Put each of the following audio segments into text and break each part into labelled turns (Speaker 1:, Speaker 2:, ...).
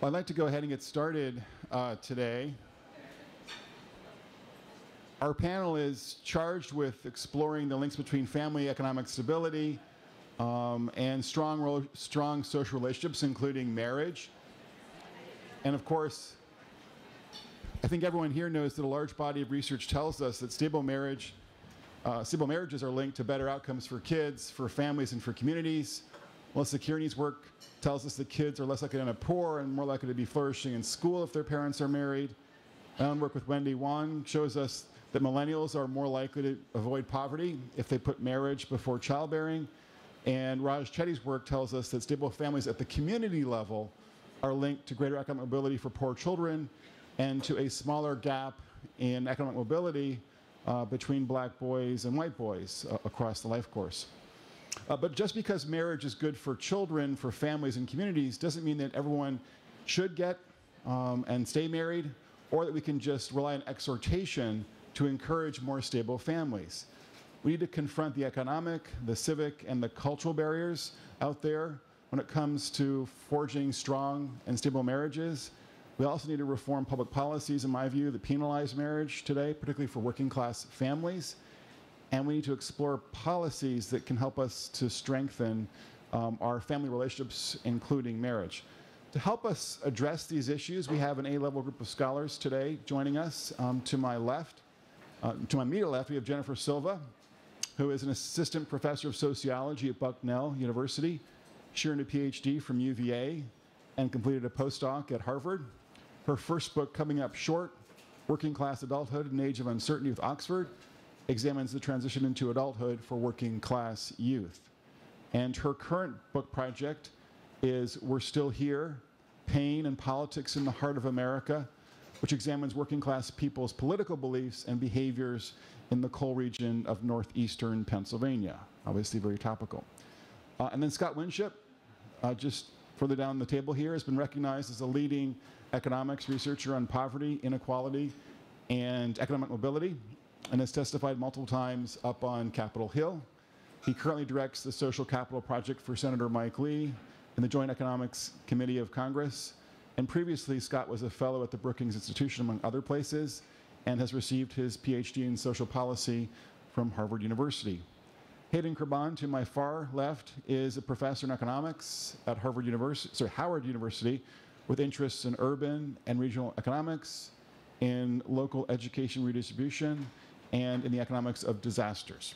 Speaker 1: Well, I'd like to go ahead and get started uh, today. Our panel is charged with exploring the links between family economic stability um, and strong, strong social relationships, including marriage. And of course, I think everyone here knows that a large body of research tells us that stable marriage, uh, stable marriages are linked to better outcomes for kids, for families, and for communities. Melissa Kearney's work tells us that kids are less likely to end up poor and more likely to be flourishing in school if their parents are married. Own work with Wendy Wang shows us that millennials are more likely to avoid poverty if they put marriage before childbearing. And Raj Chetty's work tells us that stable families at the community level are linked to greater economic mobility for poor children and to a smaller gap in economic mobility uh, between black boys and white boys uh, across the life course. Uh, but just because marriage is good for children, for families, and communities doesn't mean that everyone should get um, and stay married or that we can just rely on exhortation to encourage more stable families. We need to confront the economic, the civic, and the cultural barriers out there when it comes to forging strong and stable marriages we also need to reform public policies, in my view, that penalize marriage today, particularly for working class families. And we need to explore policies that can help us to strengthen um, our family relationships, including marriage. To help us address these issues, we have an A-level group of scholars today joining us. Um, to my left, uh, to my immediate left, we have Jennifer Silva, who is an assistant professor of sociology at Bucknell University. She earned a PhD from UVA and completed a postdoc at Harvard. Her first book, coming up short, Working Class Adulthood An Age of Uncertainty with Oxford, examines the transition into adulthood for working class youth. And her current book project is We're Still Here Pain and Politics in the Heart of America, which examines working class people's political beliefs and behaviors in the coal region of northeastern Pennsylvania. Obviously, very topical. Uh, and then Scott Winship, uh, just further down the table here, has been recognized as a leading economics researcher on poverty, inequality, and economic mobility, and has testified multiple times up on Capitol Hill. He currently directs the Social Capital Project for Senator Mike Lee in the Joint Economics Committee of Congress. And previously, Scott was a fellow at the Brookings Institution, among other places, and has received his PhD in social policy from Harvard University. Haydar Kurban, to my far left, is a professor in economics at Harvard University, sorry, Howard University, with interests in urban and regional economics, in local education redistribution, and in the economics of disasters.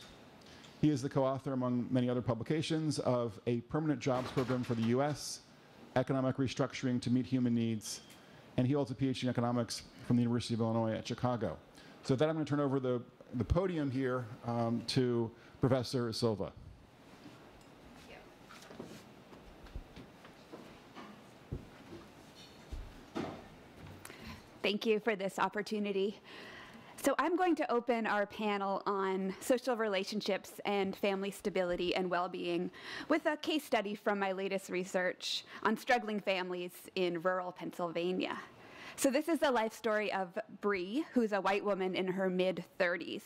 Speaker 1: He is the co-author, among many other publications, of a permanent jobs program for the U.S., economic restructuring to meet human needs, and he holds a PhD in economics from the University of Illinois at Chicago. So with that, I'm going to turn over the, the podium here um, to Professor Silva.
Speaker 2: Thank you for this opportunity. So I'm going to open our panel on social relationships and family stability and well-being with a case study from my latest research on struggling families in rural Pennsylvania. So this is the life story of Bree, who's a white woman in her mid-30s.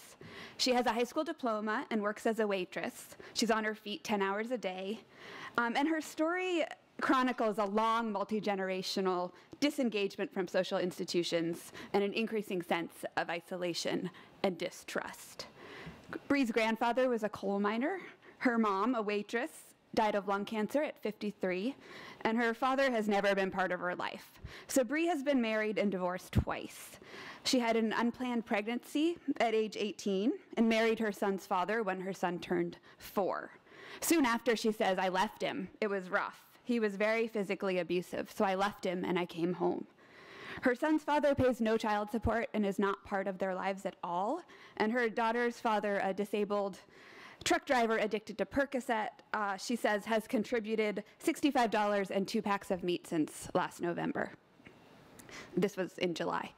Speaker 2: She has a high school diploma and works as a waitress. She's on her feet 10 hours a day. Um, and her story chronicles a long multi-generational disengagement from social institutions and an increasing sense of isolation and distrust. Bree's grandfather was a coal miner, her mom a waitress, died of lung cancer at 53, and her father has never been part of her life. So Bree has been married and divorced twice. She had an unplanned pregnancy at age 18 and married her son's father when her son turned four. Soon after, she says, I left him. It was rough. He was very physically abusive, so I left him and I came home. Her son's father pays no child support and is not part of their lives at all, and her daughter's father, a disabled truck driver addicted to Percocet, uh, she says, has contributed $65 and two packs of meat since last November. This was in July.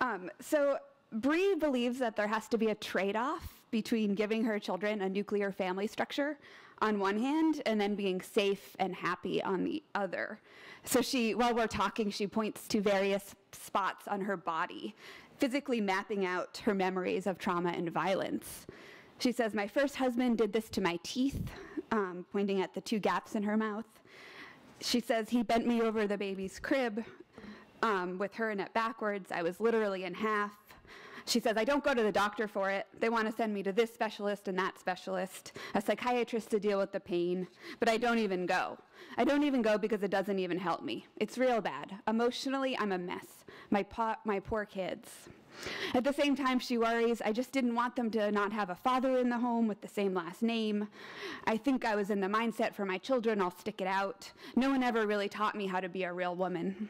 Speaker 2: Um, so Bree believes that there has to be a trade-off between giving her children a nuclear family structure on one hand and then being safe and happy on the other. So she, while we're talking, she points to various spots on her body, physically mapping out her memories of trauma and violence. She says, My first husband did this to my teeth, um, pointing at the two gaps in her mouth. she says he bent me over the baby's crib um, with her in it backwards. I was literally in half. She says, I don't go to the doctor for it. They want to send me to this specialist and that specialist, a psychiatrist to deal with the pain, but I don't even go. I don't even go because it doesn't even help me. It's real bad. Emotionally, I'm a mess. My, my poor kids. At the same time, she worries, I just didn't want them to not have a father in the home with the same last name. I think I was in the mindset for my children, I'll stick it out. No one ever really taught me how to be a real woman.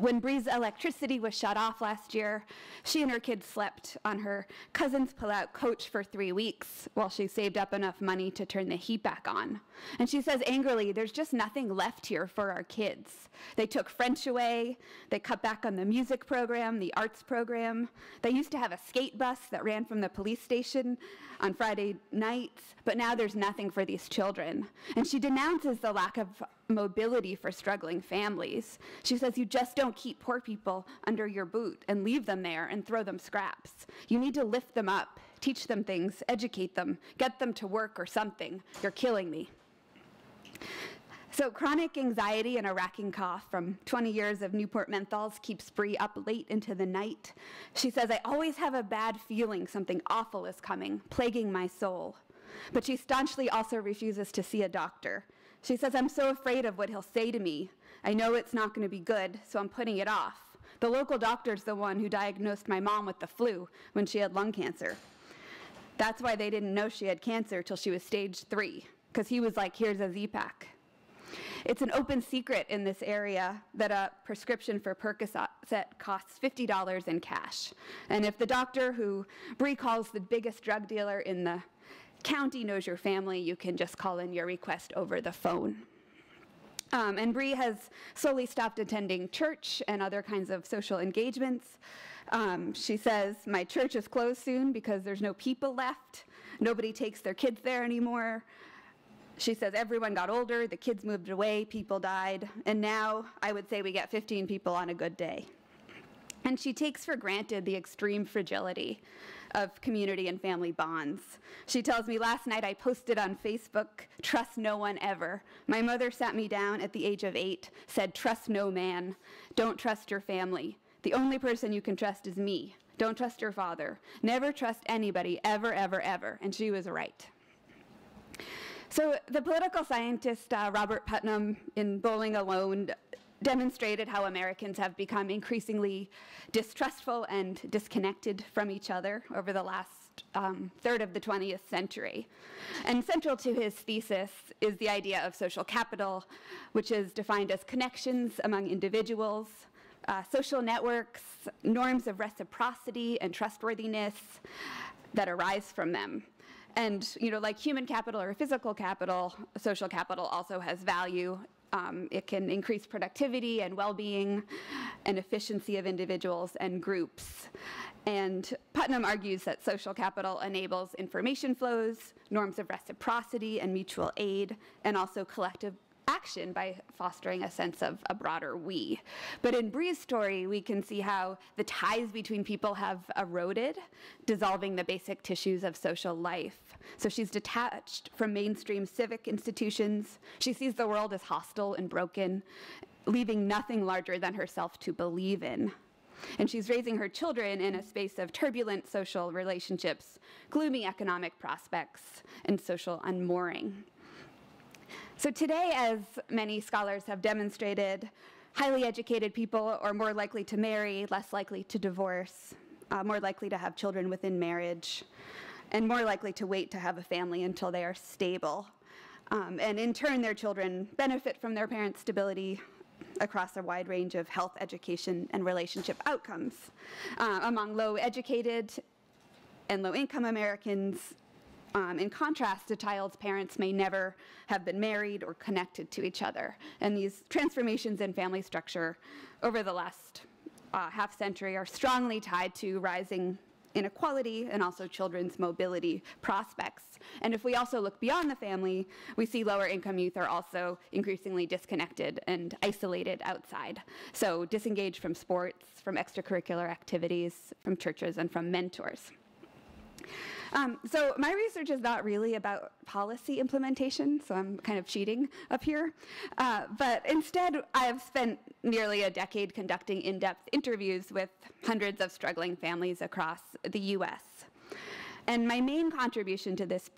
Speaker 2: When Bree's electricity was shut off last year, she and her kids slept on her cousin's pull-out couch for three weeks while she saved up enough money to turn the heat back on. And she says angrily, there's just nothing left here for our kids. They took French away, they cut back on the music program, the arts program. They used to have a skate bus that ran from the police station on Friday nights, but now there's nothing for these children. And she denounces the lack of mobility for struggling families. She says you just don't keep poor people under your boot and leave them there and throw them scraps. You need to lift them up, teach them things, educate them, get them to work or something. You're killing me. So chronic anxiety and a racking cough from 20 years of Newport menthols keeps Bree up late into the night. She says, I always have a bad feeling something awful is coming, plaguing my soul. But she staunchly also refuses to see a doctor. She says, I'm so afraid of what he'll say to me. I know it's not going to be good, so I'm putting it off. The local doctor's the one who diagnosed my mom with the flu when she had lung cancer. That's why they didn't know she had cancer till she was stage three, because he was like, here's a Z-Pak. It's an open secret in this area that a prescription for Percocet costs $50 in cash. And if the doctor who Bree calls the biggest drug dealer in the county knows your family, you can just call in your request over the phone. Um, and Bree has slowly stopped attending church and other kinds of social engagements. Um, she says, My church is closed soon because there's no people left. Nobody takes their kids there anymore. She says everyone got older, the kids moved away, people died, and now I would say we get 15 people on a good day. And she takes for granted the extreme fragility of community and family bonds. She tells me last night I posted on Facebook, trust no one ever. My mother sat me down at the age of eight, said, trust no man, don't trust your family. The only person you can trust is me. Don't trust your father. Never trust anybody, ever, ever, ever. And she was right. So the political scientist uh, Robert Putnam in Bowling Alone demonstrated how Americans have become increasingly distrustful and disconnected from each other over the last um, third of the 20th century. And central to his thesis is the idea of social capital, which is defined as connections among individuals, uh, social networks, norms of reciprocity and trustworthiness that arise from them. And you know, like human capital or physical capital, social capital also has value um, it can increase productivity and well-being and efficiency of individuals and groups. And Putnam argues that social capital enables information flows, norms of reciprocity and mutual aid, and also collective action by fostering a sense of a broader we. But in Bree's story, we can see how the ties between people have eroded, dissolving the basic tissues of social life. So she's detached from mainstream civic institutions. She sees the world as hostile and broken, leaving nothing larger than herself to believe in. And she's raising her children in a space of turbulent social relationships, gloomy economic prospects, and social unmooring. So today, as many scholars have demonstrated, highly educated people are more likely to marry, less likely to divorce, uh, more likely to have children within marriage, and more likely to wait to have a family until they are stable. Um, and in turn, their children benefit from their parents' stability across a wide range of health, education, and relationship outcomes. Uh, among low educated and low income Americans, um, in contrast, a child's parents may never have been married or connected to each other. And these transformations in family structure over the last uh, half century are strongly tied to rising inequality and also children's mobility prospects. And if we also look beyond the family, we see lower income youth are also increasingly disconnected and isolated outside. So disengaged from sports, from extracurricular activities, from churches, and from mentors. Um, so my research is not really about policy implementation, so I'm kind of cheating up here. Uh, but instead, I have spent nearly a decade conducting in-depth interviews with hundreds of struggling families across the U.S. And my main contribution to this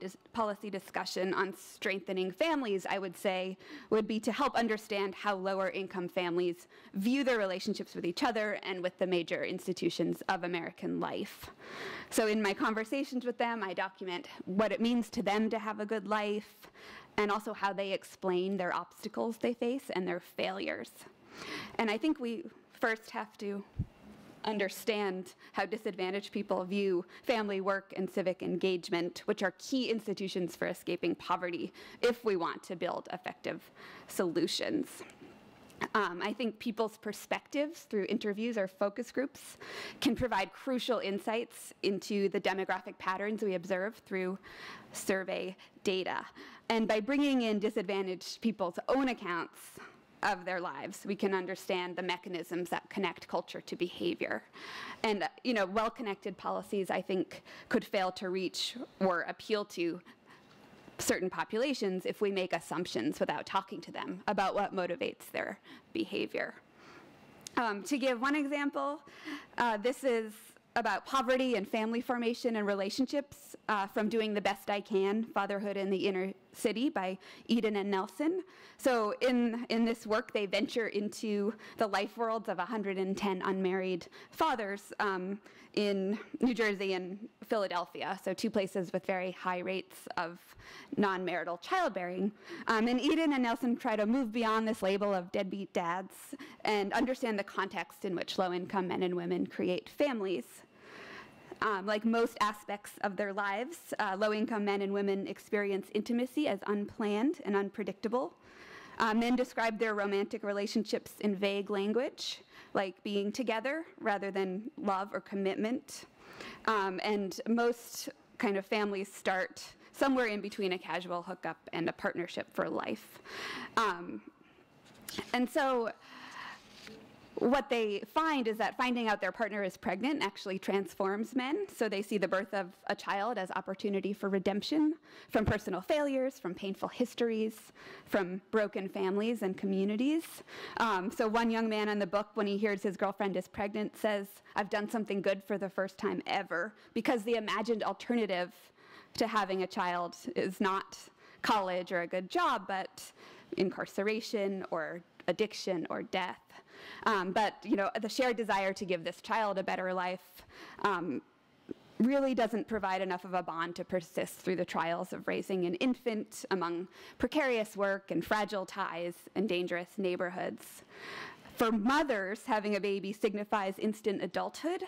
Speaker 2: dis policy discussion on strengthening families, I would say, would be to help understand how lower income families view their relationships with each other and with the major institutions of American life. So in my conversations with them, I document what it means to them to have a good life, and also how they explain their obstacles they face and their failures. And I think we first have to understand how disadvantaged people view family work and civic engagement, which are key institutions for escaping poverty if we want to build effective solutions. Um, I think people's perspectives through interviews or focus groups can provide crucial insights into the demographic patterns we observe through survey data. And by bringing in disadvantaged people's own accounts of their lives. We can understand the mechanisms that connect culture to behavior. And, you know, well-connected policies, I think, could fail to reach or appeal to certain populations if we make assumptions without talking to them about what motivates their behavior. Um, to give one example, uh, this is about poverty and family formation and relationships uh, from Doing the Best I Can, Fatherhood in the Inner City by Edin and Nelson. So in, in this work, they venture into the life worlds of 110 unmarried fathers um, in New Jersey and Philadelphia, so two places with very high rates of non-marital childbearing. Um, and Edin and Nelson try to move beyond this label of deadbeat dads and understand the context in which low-income men and women create families. Um, like most aspects of their lives, uh, low-income men and women experience intimacy as unplanned and unpredictable. Uh, men describe their romantic relationships in vague language, like being together rather than love or commitment. Um, and most kind of families start somewhere in between a casual hookup and a partnership for life. Um, and so what they find is that finding out their partner is pregnant actually transforms men. So they see the birth of a child as opportunity for redemption from personal failures, from painful histories, from broken families and communities. Um, so one young man in the book, when he hears his girlfriend is pregnant, says, I've done something good for the first time ever, because the imagined alternative to having a child is not college or a good job, but incarceration or addiction or death. Um, but you know, the shared desire to give this child a better life um, really doesn't provide enough of a bond to persist through the trials of raising an infant among precarious work and fragile ties and dangerous neighborhoods. For mothers, having a baby signifies instant adulthood,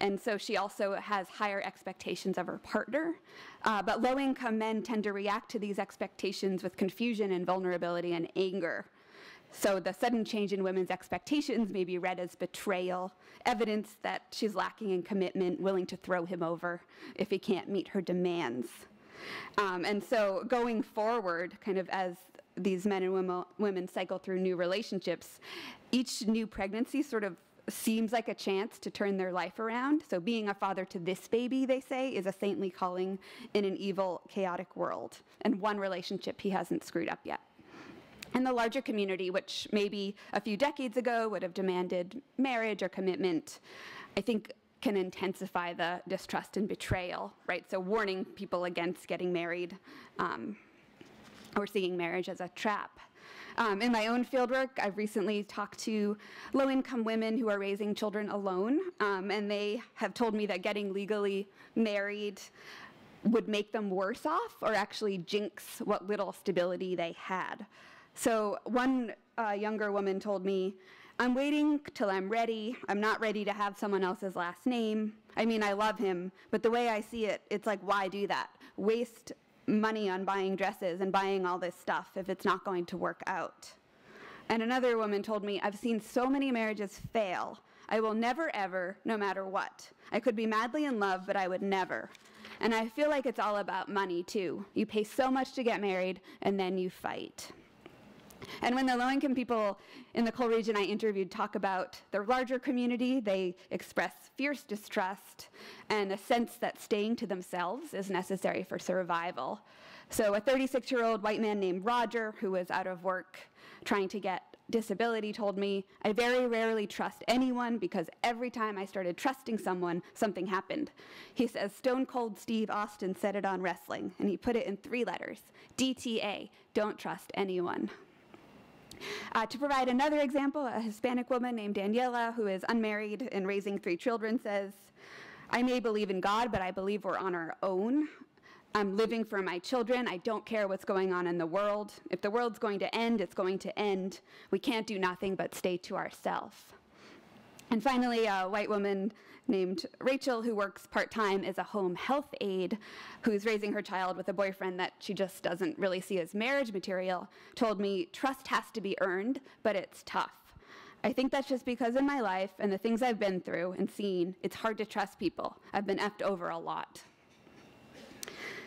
Speaker 2: and so she also has higher expectations of her partner. Uh, but low-income men tend to react to these expectations with confusion and vulnerability and anger. So the sudden change in women's expectations may be read as betrayal, evidence that she's lacking in commitment, willing to throw him over if he can't meet her demands. Um, and so going forward, kind of as these men and women, women cycle through new relationships, each new pregnancy sort of seems like a chance to turn their life around. So being a father to this baby, they say, is a saintly calling in an evil, chaotic world. And one relationship he hasn't screwed up yet. And the larger community, which maybe a few decades ago would have demanded marriage or commitment, I think can intensify the distrust and betrayal, right? So warning people against getting married um, or seeing marriage as a trap. Um, in my own fieldwork, I've recently talked to low-income women who are raising children alone, um, and they have told me that getting legally married would make them worse off or actually jinx what little stability they had. So one uh, younger woman told me, I'm waiting till I'm ready. I'm not ready to have someone else's last name. I mean, I love him, but the way I see it, it's like, why do that? Waste money on buying dresses and buying all this stuff if it's not going to work out. And another woman told me, I've seen so many marriages fail. I will never ever, no matter what. I could be madly in love, but I would never. And I feel like it's all about money too. You pay so much to get married, and then you fight. And when the low income people in the coal region I interviewed talk about their larger community, they express fierce distrust and a sense that staying to themselves is necessary for survival. So, a 36 year old white man named Roger, who was out of work trying to get disability, told me, I very rarely trust anyone because every time I started trusting someone, something happened. He says, Stone Cold Steve Austin said it on wrestling, and he put it in three letters DTA, don't trust anyone. Uh, to provide another example, a Hispanic woman named Daniela, who is unmarried and raising three children, says, I may believe in God, but I believe we're on our own. I'm living for my children. I don't care what's going on in the world. If the world's going to end, it's going to end. We can't do nothing but stay to ourselves. And finally, a white woman named Rachel, who works part time as a home health aide, who's raising her child with a boyfriend that she just doesn't really see as marriage material, told me trust has to be earned, but it's tough. I think that's just because in my life and the things I've been through and seen, it's hard to trust people. I've been effed over a lot.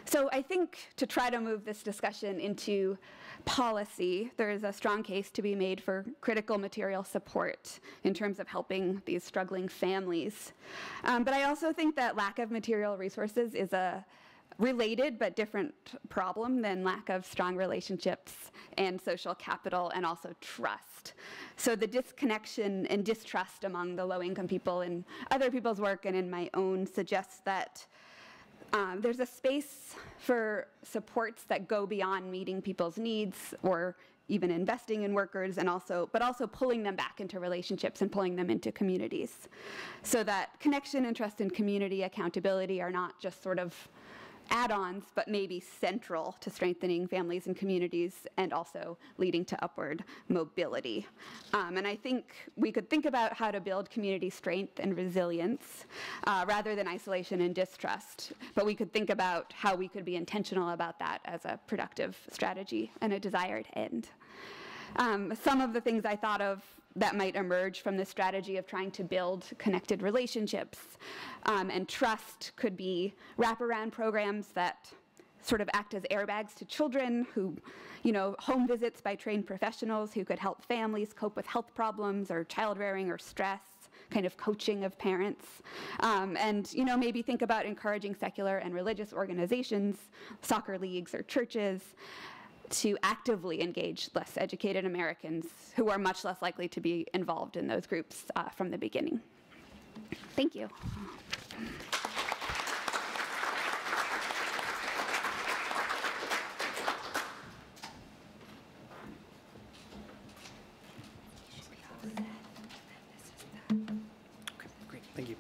Speaker 2: So I think to try to move this discussion into policy, there is a strong case to be made for critical material support in terms of helping these struggling families. Um, but I also think that lack of material resources is a related but different problem than lack of strong relationships and social capital and also trust. So the disconnection and distrust among the low income people in other people's work and in my own suggests that um, there's a space for supports that go beyond meeting people's needs or even investing in workers and also but also pulling them back into relationships and pulling them into communities. So that connection and trust and community accountability are not just sort of add-ons, but maybe central to strengthening families and communities and also leading to upward mobility. Um, and I think we could think about how to build community strength and resilience uh, rather than isolation and distrust. But we could think about how we could be intentional about that as a productive strategy and a desired end. Um, some of the things I thought of that might emerge from the strategy of trying to build connected relationships. Um, and trust could be wraparound programs that sort of act as airbags to children who, you know, home visits by trained professionals who could help families cope with health problems or child rearing or stress kind of coaching of parents. Um, and, you know, maybe think about encouraging secular and religious organizations, soccer leagues or churches, to actively engage less educated Americans who are much less likely to be involved in those groups uh, from the beginning. Thank you.
Speaker 3: Great, thank you.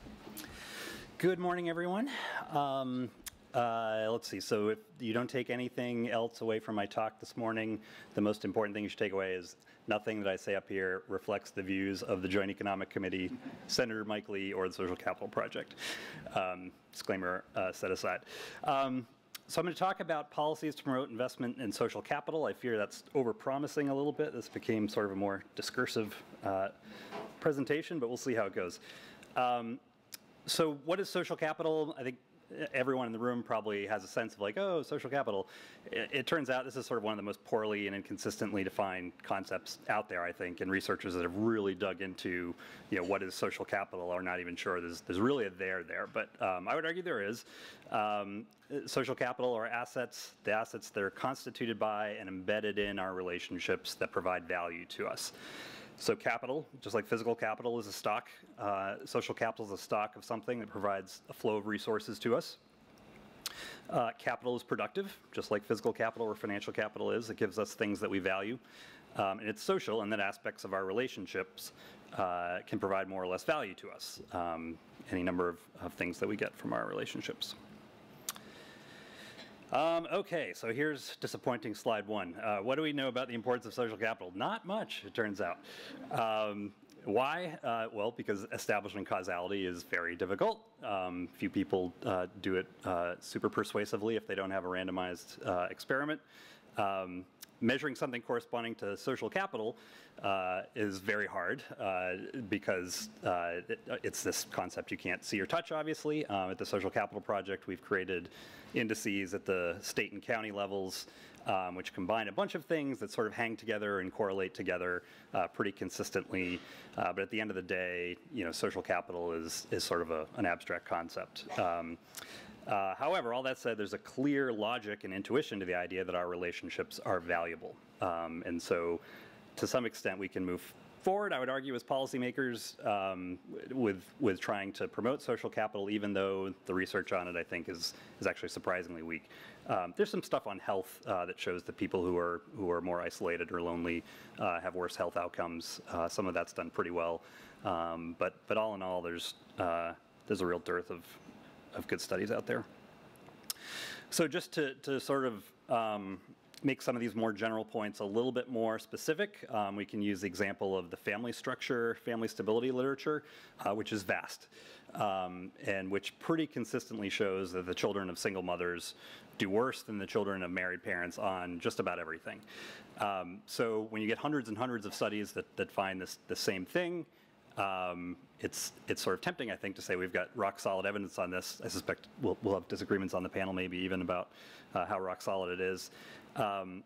Speaker 3: Good morning, everyone. Um, uh, let's see. So, if you don't take anything else away from my talk this morning, the most important thing you should take away is nothing that I say up here reflects the views of the Joint Economic Committee, Senator Mike Lee, or the Social Capital Project. Um, disclaimer uh, set aside. Um, so I'm going to talk about policies to promote investment in social capital. I fear that's overpromising a little bit. This became sort of a more discursive uh, presentation, but we'll see how it goes. Um, so what is social capital? I think everyone in the room probably has a sense of like, oh, social capital. It, it, turns out this is sort of one of the most poorly and inconsistently defined concepts out there, I think, and researchers that have really dug into, you know, what is social capital are not even sure there's, there's really a there there. But um, I would argue there is. Um, social capital are assets, the assets that are constituted by and embedded in our relationships that provide value to us. So capital, just like physical capital is a stock, uh, social capital is a stock of something that provides a flow of resources to us. Uh, capital is productive, just like physical capital or financial capital is. It gives us things that we value. Um, and it's social, and that aspects of our relationships uh, can provide more or less value to us. Um, any number of, of things that we get from our relationships. Um, okay, so here's disappointing slide one. Uh, what do we know about the importance of social capital? Not much, it turns out. Um, why? Uh, well, because establishing causality is very difficult. Um, few people uh, do it uh, super persuasively if they don't have a randomized uh, experiment. Um, measuring something corresponding to social capital uh, is very hard uh, because uh, it, it's this concept you can't see or touch, obviously. Um, at the Social Capital Project, we've created indices at the state and county levels um, which combine a bunch of things that sort of hang together and correlate together uh, pretty consistently. Uh, but at the end of the day, you know, social capital is, is sort of a, an abstract concept. Um, uh, however, all that said, there's a clear logic and intuition to the idea that our relationships are valuable. Um, and so, to some extent, we can move forward, I would argue, as policymakers um, with, with trying to promote social capital, even though the research on it, I think, is, is actually surprisingly weak. Um, there's some stuff on health uh, that shows that people who are, who are more isolated or lonely uh, have worse health outcomes. Uh, some of that's done pretty well. Um, but, but all in all, there's, uh, there's a real dearth of, of good studies out there. So just to, to sort of um, make some of these more general points a little bit more specific, um, we can use the example of the family structure, family stability literature, uh, which is vast, um, and which pretty consistently shows that the children of single mothers do worse than the children of married parents on just about everything. Um, so when you get hundreds and hundreds of studies that, that find this the same thing, um, it's it's sort of tempting, I think, to say we've got rock solid evidence on this. I suspect we'll, we'll have disagreements on the panel, maybe even about uh, how rock solid it is. Um,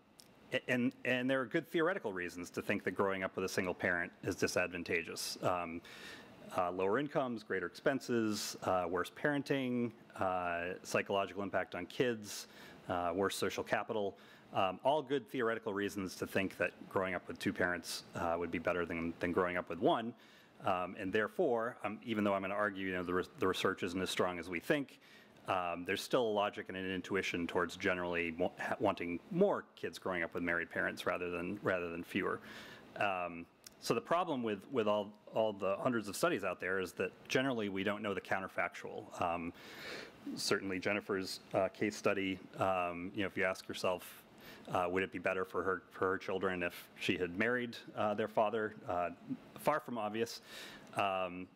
Speaker 3: and and there are good theoretical reasons to think that growing up with a single parent is disadvantageous. Um, uh, lower incomes, greater expenses, uh, worse parenting, uh, psychological impact on kids, uh, worse social capital. Um, all good theoretical reasons to think that growing up with two parents uh, would be better than, than growing up with one. Um, and therefore, um, even though I'm going to argue, you know, the, re the, research isn't as strong as we think, um, there's still a logic and an intuition towards generally wanting more kids growing up with married parents rather than rather than fewer. Um, so the problem with with all all the hundreds of studies out there is that generally we don't know the counterfactual. Um, certainly, Jennifer's uh, case study, um, you know, if you ask yourself, uh, would it be better for her for her children if she had married uh, their father? Far from obvious. Um,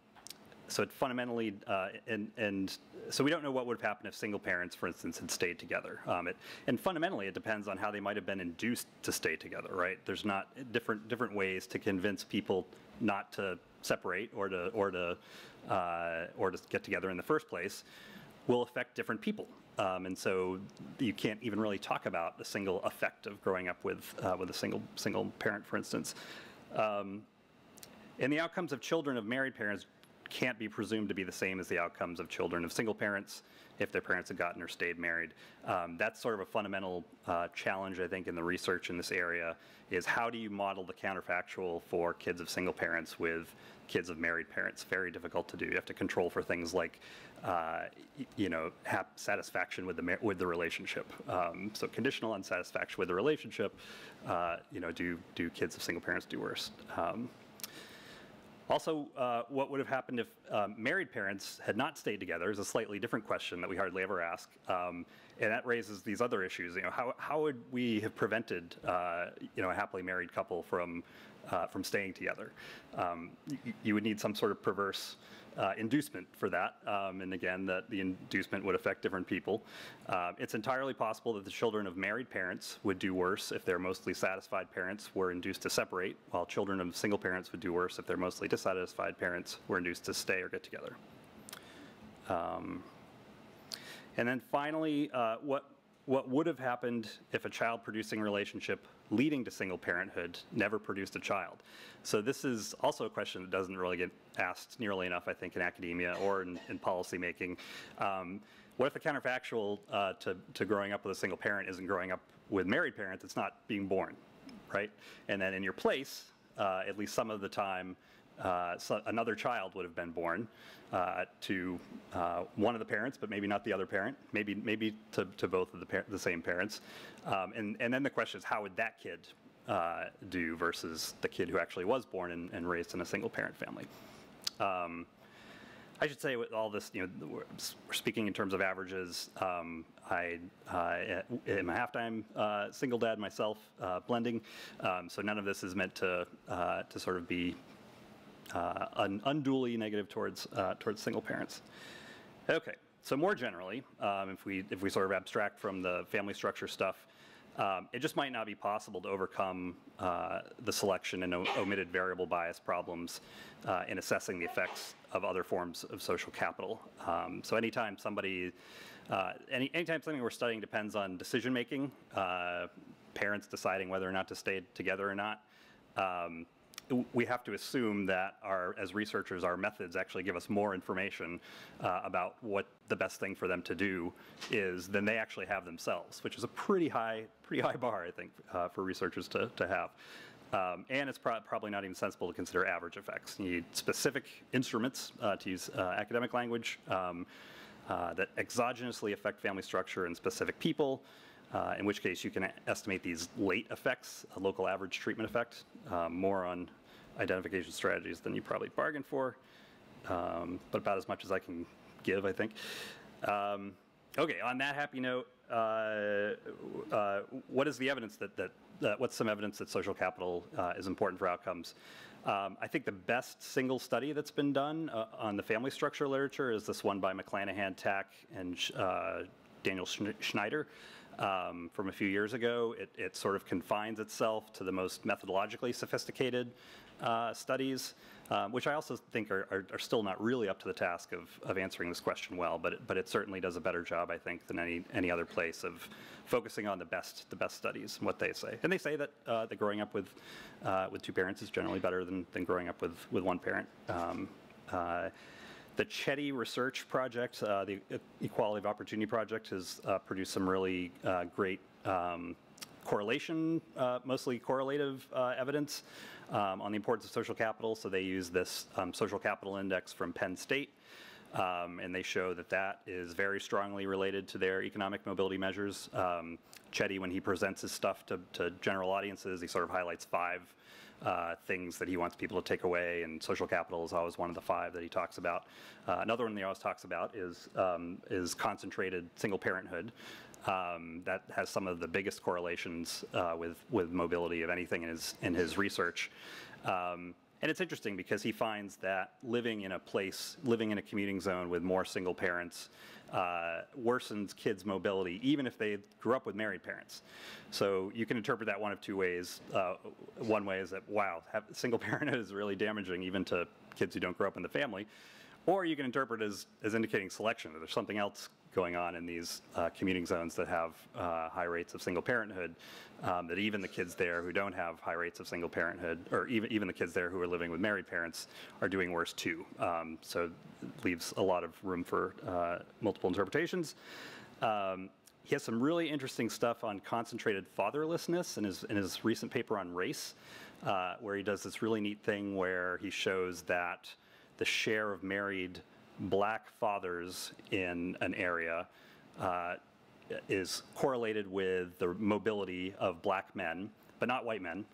Speaker 3: so it fundamentally, uh, and, and so we don't know what would have happened if single parents, for instance, had stayed together. Um, it, and fundamentally, it depends on how they might have been induced to stay together, right? There's not different different ways to convince people not to separate or to or to uh, or to get together in the first place will affect different people. Um, and so you can't even really talk about the single effect of growing up with uh, with a single single parent, for instance. Um, and the outcomes of children of married parents can't be presumed to be the same as the outcomes of children of single parents if their parents had gotten or stayed married. Um, that's sort of a fundamental uh, challenge, I think, in the research in this area is how do you model the counterfactual for kids of single parents with kids of married parents? Very difficult to do. You have to control for things like, uh, you know, satisfaction with the with the relationship. Um, so conditional unsatisfaction with the relationship. Uh, you know, do do kids of single parents do worse? Um, also, uh, what would have happened if um, married parents had not stayed together is a slightly different question that we hardly ever ask. Um, and that raises these other issues. You know, how, how would we have prevented, uh, you know, a happily married couple from, uh, from staying together? Um, you would need some sort of perverse uh, inducement for that. Um, and again, that the inducement would affect different people. Uh, it's entirely possible that the children of married parents would do worse if their mostly satisfied parents were induced to separate, while children of single parents would do worse if their mostly dissatisfied parents were induced to stay or get together. Um, and then finally, uh, what what would have happened if a child producing relationship leading to single parenthood never produced a child? So this is also a question that doesn't really get asked nearly enough, I think, in academia or in, in policy making. Um, what if the counterfactual uh, to, to growing up with a single parent isn't growing up with married parents, it's not being born, right? And then in your place, uh, at least some of the time, uh, so another child would have been born uh, to uh, one of the parents, but maybe not the other parent, maybe maybe to, to both of the, par- the same parents. Um, and, and then the question is, how would that kid uh, do versus the kid who actually was born and, and raised in a single parent family? Um, I should say with all this, you know, we're speaking in terms of averages. Um, I uh, am a half-time uh, single dad myself, uh, blending. Um, so none of this is meant to uh, to sort of be un unduly negative towards uh, towards single parents. Okay, so more generally, um, if we if we sort of abstract from the family structure stuff, um, it just might not be possible to overcome uh, the selection and omitted variable bias problems uh, in assessing the effects of other forms of social capital. Um, so anytime somebody uh, any, anytime something we're studying depends on decision making, uh, parents deciding whether or not to stay together or not. Um, we have to assume that our, as researchers, our methods actually give us more information uh, about what the best thing for them to do is than they actually have themselves, which is a pretty high, pretty high bar, I think, uh, for researchers to, to have. Um, and it's pro- probably not even sensible to consider average effects. You need specific instruments, uh, to use uh, academic language, um, uh, that exogenously affect family structure in specific people, uh, in which case you can estimate these late effects, a local average treatment effect, um, more on identification strategies than you probably bargained for, um, but about as much as I can give, I think. Um, okay, on that happy note, uh, uh, what is the evidence that, that, that, what's some evidence that social capital uh, is important for outcomes? Um, I think the best single study that's been done uh, on the family structure literature is this one by McLanahan, Tach, and uh, Daniel Schneider um, from a few years ago. It, it sort of confines itself to the most methodologically sophisticated uh, studies, um, which I also think are, are, are still not really up to the task of, of answering this question well, but it, but it certainly does a better job, I think, than any, any other place of focusing on the best, the best studies and what they say. And they say that, uh, that growing up with, uh, with two parents is generally better than, than growing up with, with one parent. Um, uh, the Chetty Research Project, uh, the Equality of Opportunity Project, has uh, produced some really uh, great um, correlation, uh, mostly correlative uh, evidence um, on the importance of social capital. So they use this um, social capital index from Penn State. Um, and they show that that is very strongly related to their economic mobility measures. Um, Chetty, when he presents his stuff to, to general audiences, he sort of highlights five uh, things that he wants people to take away, and social capital is always one of the five that he talks about. Uh, another one he always talks about is um, is concentrated single parenthood. Um, that has some of the biggest correlations uh, with with mobility of anything in his in his research. Um, and it's interesting because he finds that living in a place, living in a commuting zone with more single parents, uh, worsens kids' mobility, even if they grew up with married parents. So you can interpret that one of two ways. Uh, one way is that, wow, have, single parenthood is really damaging even to kids who don't grow up in the family. Or you can interpret as, as indicating selection, that there's something else going on in these uh, commuting zones that have uh, high rates of single parenthood, um, that even the kids there who don't have high rates of single parenthood, or even, even the kids there who are living with married parents, are doing worse too. Um, so it leaves a lot of room for uh, multiple interpretations. Um, he has some really interesting stuff on concentrated fatherlessness in his, in his recent paper on race, uh, where he does this really neat thing where he shows that the share of married black fathers in an area uh, is correlated with the mobility of black men, but not white men,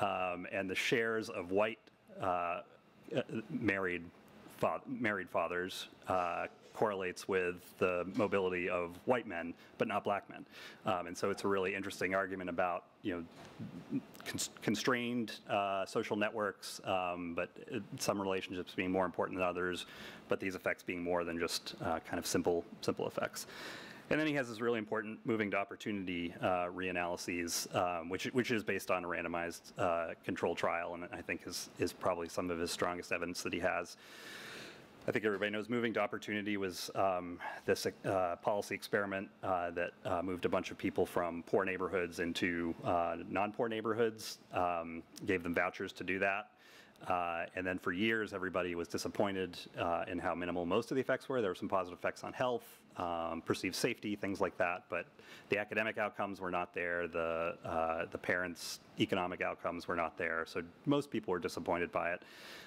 Speaker 3: um, and the shares of white uh, married fa married fathers uh, correlates with the mobility of white men, but not black men. Um, and so it's a really interesting argument about you know constrained uh, social networks, um, but some relationships being more important than others, but these effects being more than just uh, kind of simple simple effects. And then he has this really important moving to opportunity uh, reanalyses, um, which, which is based on a randomized uh, control trial, and I think is, is probably some of his strongest evidence that he has. I think everybody knows moving to opportunity was um, this uh, policy experiment uh, that uh, moved a bunch of people from poor neighborhoods into uh, non-poor neighborhoods, um, gave them vouchers to do that. Uh, and then for years, everybody was disappointed uh, in how minimal most of the effects were. There were some positive effects on health, um, perceived safety, things like that. But the academic outcomes were not there. The uh, the parents' economic outcomes were not there. So most people were disappointed by it.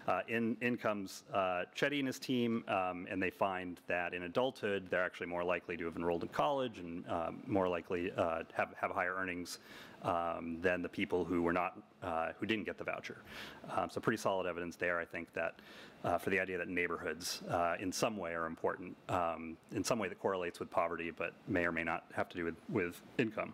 Speaker 3: Uh, in in comes uh, Chetty and his team, um, and they find that in adulthood they're actually more likely to have enrolled in college and um, more likely uh, have have higher earnings um, than the people who were not uh, who didn't get the voucher. Um, so pretty solid evidence there. I think that uh, for the idea that neighborhoods uh, in some way are important, um, in some way that correlates with poverty, but may or may not have to do with with income.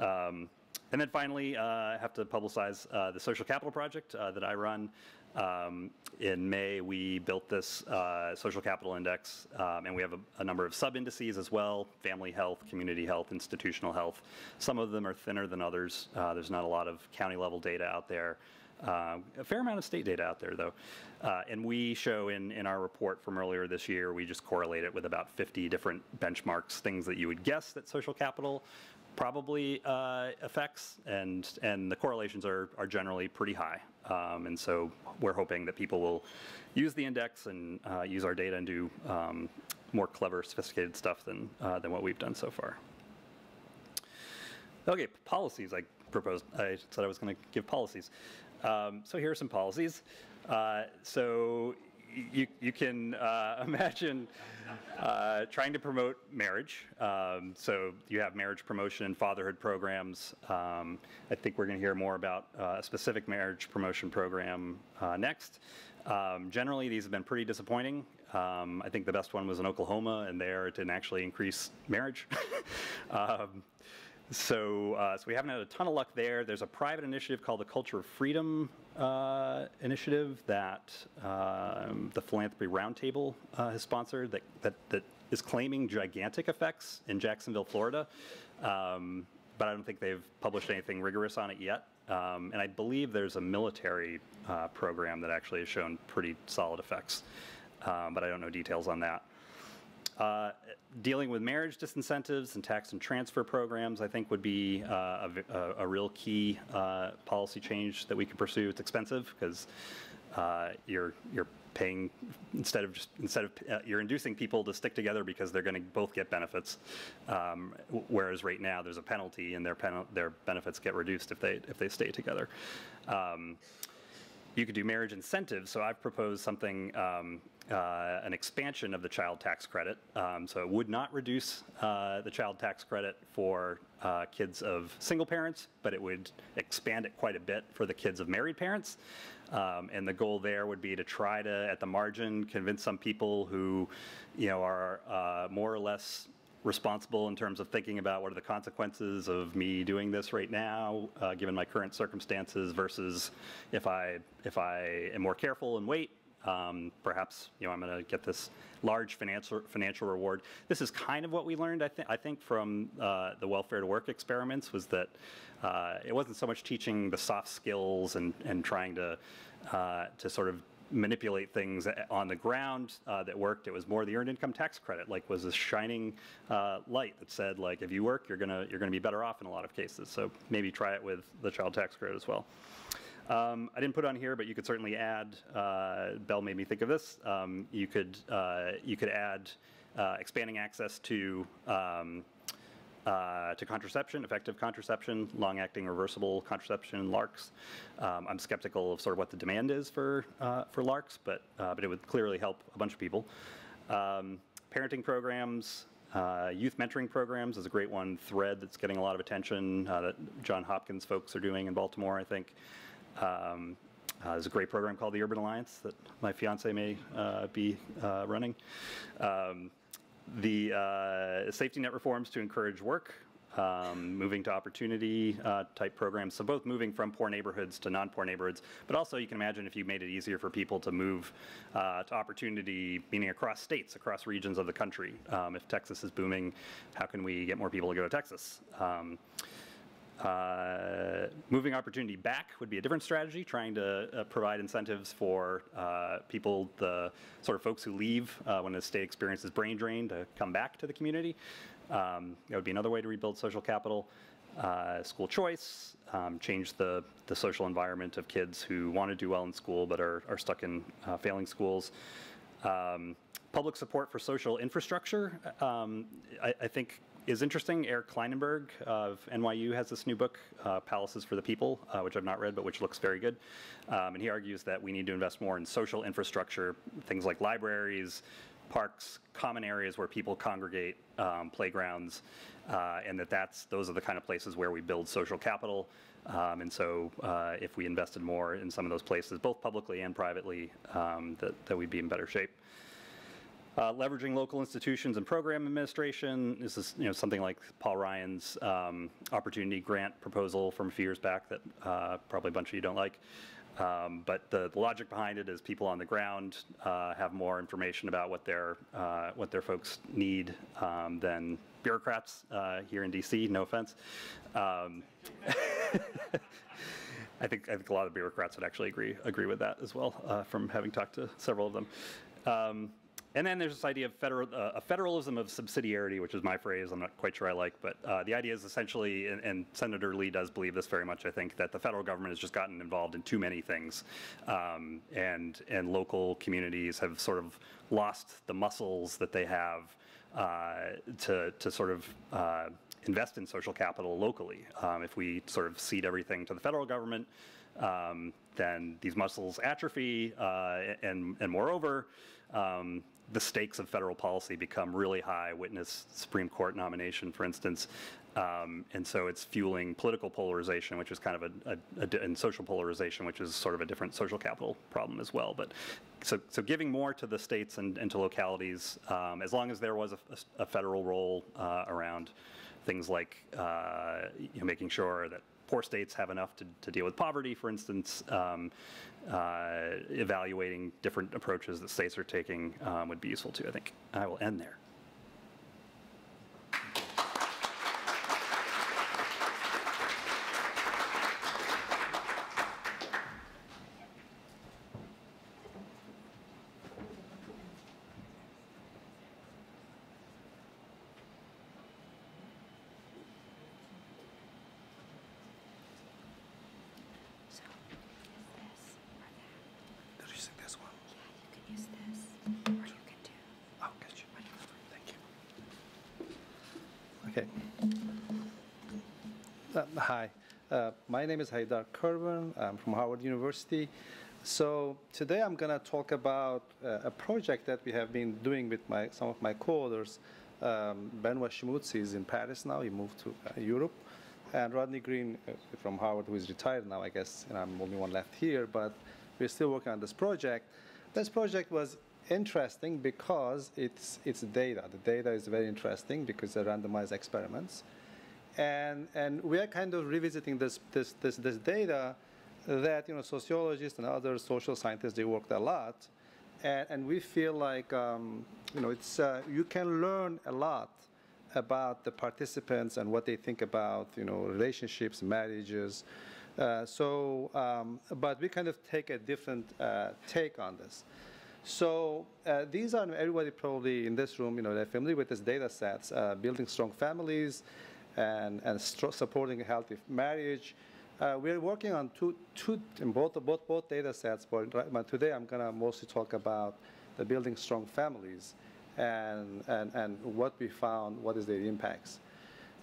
Speaker 3: Um, and then finally, uh, I have to publicize uh, the Social Capital Project uh, that I run. Um, in May, we built this uh, social capital index, um, and we have a, a, number of sub-indices as well, family health, community health, institutional health. Some of them are thinner than others. Uh, there's not a lot of county level data out there. Uh, a fair amount of state data out there, though. Uh, and we show in, in our report from earlier this year, we just correlate it with about 50 different benchmarks, things that you would guess that social capital probably uh, affects, and, and the correlations are, are generally pretty high. Um, and so we're hoping that people will use the index and uh, use our data and do um, more clever, sophisticated stuff than, uh, than what we've done so far. Okay, policies. I proposed, I said I was going to give policies. Um, so here are some policies. Uh, so you, you can uh, imagine uh, trying to promote marriage. Um, so you have marriage promotion and fatherhood programs. Um, I think we're going to hear more about uh, a specific marriage promotion program uh, next. Um, generally, these have been pretty disappointing. Um, I think the best one was in Oklahoma, and there it didn't actually increase marriage. Um, so, uh, so we haven't had a ton of luck there. There's a private initiative called the Culture of Freedom uh, Initiative that um, the Philanthropy Roundtable uh, has sponsored that, that, that is claiming gigantic effects in Jacksonville, Florida. Um, but I don't think they've published anything rigorous on it yet. Um, and I believe there's a military uh, program that actually has shown pretty solid effects. Um, but I don't know details on that. Uh, dealing with marriage disincentives and tax and transfer programs, I think, would be uh, a, a, real key uh, policy change that we could pursue. It's expensive because uh, you're you're paying instead of just instead of uh, you're inducing people to stick together because they're going to both get benefits, um, whereas right now there's a penalty and their their benefits get reduced if they if they stay together. Um, you could do marriage incentives. So I've proposed something, um, uh, an expansion of the child tax credit. Um, so it would not reduce uh, the child tax credit for uh, kids of single parents, but it would expand it quite a bit for the kids of married parents. Um, and the goal there would be to try to, at the margin, convince some people who, you know, are uh, more or less responsible in terms of thinking about what are the consequences of me doing this right now, uh, given my current circumstances, versus if I if I am more careful and wait, um, perhaps you know I'm going to get this large financial financial reward. This is kind of what we learned, I think. I think from uh, the welfare to work experiments was that uh, it wasn't so much teaching the soft skills and and trying to uh, to sort of manipulate things on the ground uh, that worked. It was more the earned income tax credit, like was this shining uh, light that said, like, if you work, you're gonna you're gonna be better off in a lot of cases. So maybe try it with the child tax credit as well. Um, I didn't put on here, but you could certainly add. Uh, Bell made me think of this. Um, you could uh, you could add uh, expanding access to um, uh, to contraception, effective contraception, long-acting reversible contraception, LARCs. Um, I'm skeptical of sort of what the demand is for uh, for LARCs, but uh, but it would clearly help a bunch of people. Um, parenting programs, uh, youth mentoring programs is a great one. Thread that's getting a lot of attention uh, that John Hopkins folks are doing in Baltimore, I think. Um, uh, there's a great program called the Urban Alliance that my fiance may uh, be uh, running. Um, the uh, safety net reforms to encourage work, um, moving to opportunity uh, type programs. So both moving from poor neighborhoods to non-poor neighborhoods, but also you can imagine if you made it easier for people to move uh, to opportunity, meaning across states, across regions of the country. Um, if Texas is booming, how can we get more people to go to Texas? Uh, moving opportunity back would be a different strategy, trying to uh, provide incentives for uh, people, the sort of folks who leave uh, when the state experiences brain drain to come back to the community. Um, that would be another way to rebuild social capital. Uh, school choice, um, change the, the social environment of kids who want to do well in school but are, are stuck in failing schools. Um, public support for social infrastructure, um, I, I, think is interesting. Eric Klinenberg of NYU has this new book, uh, Palaces for the People, uh, which I've not read, but which looks very good. Um, and he argues that we need to invest more in social infrastructure, things like libraries, parks, common areas where people congregate, um, playgrounds, uh, and that that's those are the kind of places where we build social capital. Um, and so, uh, if we invested more in some of those places, both publicly and privately, um, that, that we'd be in better shape. Uh, leveraging local institutions and program administration. This is you know something like Paul Ryan's um, opportunity grant proposal from a few years back that uh, probably a bunch of you don't like. Um, but the, the, logic behind it is people on the ground uh, have more information about what their uh, what their folks need um, than bureaucrats uh, here in DC. No offense. Um, I think I think a lot of bureaucrats would actually agree agree with that as well, uh, from having talked to several of them. And then there's this idea of federal, uh, a federalism of subsidiarity, which is my phrase. I'm not quite sure I like, but uh, the idea is essentially, and, and, Senator Lee does believe this very much. I think that the federal government has just gotten involved in too many things, um, and and local communities have sort of lost the muscles that they have uh, to to sort of uh, invest in social capital locally. Um, if we sort of cede everything to the federal government, um, then these muscles atrophy, uh, and and moreover. Um, the stakes of federal policy become really high. Witness Supreme Court nomination, for instance. Um, and so it's fueling political polarization, which is kind of a, a, a, and social polarization, which is sort of a different social capital problem as well. But so, so giving more to the states and, and to localities, um, as long as there was a, a federal role uh, around things like uh, you know, making sure that poor states have enough to, to deal with poverty, for instance, um, evaluating different approaches that states are taking um, would be useful too, I think. I will end there.
Speaker 4: Hi, uh, my name is Haydar Kurban. I'm from Howard University. So today I'm going to talk about uh, a project that we have been doing with my, some of my co-authors. Um, Benoit Schmutz is in Paris now. He moved to uh, Europe. And Rodney Green uh, from Howard, who is retired now, I guess, and I'm the only one left here, but we're still working on this project. This project was interesting because it's, it's data. The data is very interesting because they're randomized experiments. And, and we are kind of revisiting this, this, this, this data that you know, sociologists and other social scientists, they worked a lot. And, and we feel like um, you, know, it's, uh, you can learn a lot about the participants and what they think about you know, relationships, marriages. Uh, so, um, but we kind of take a different uh, take on this. So uh, these are everybody probably in this room, you know, they're familiar with these data sets, uh, building strong families, and, and supporting a healthy marriage. Uh, we're working on two, two both, both, both data sets, but, but today I'm going to mostly talk about the building strong families and, and, and what we found, what is their impacts.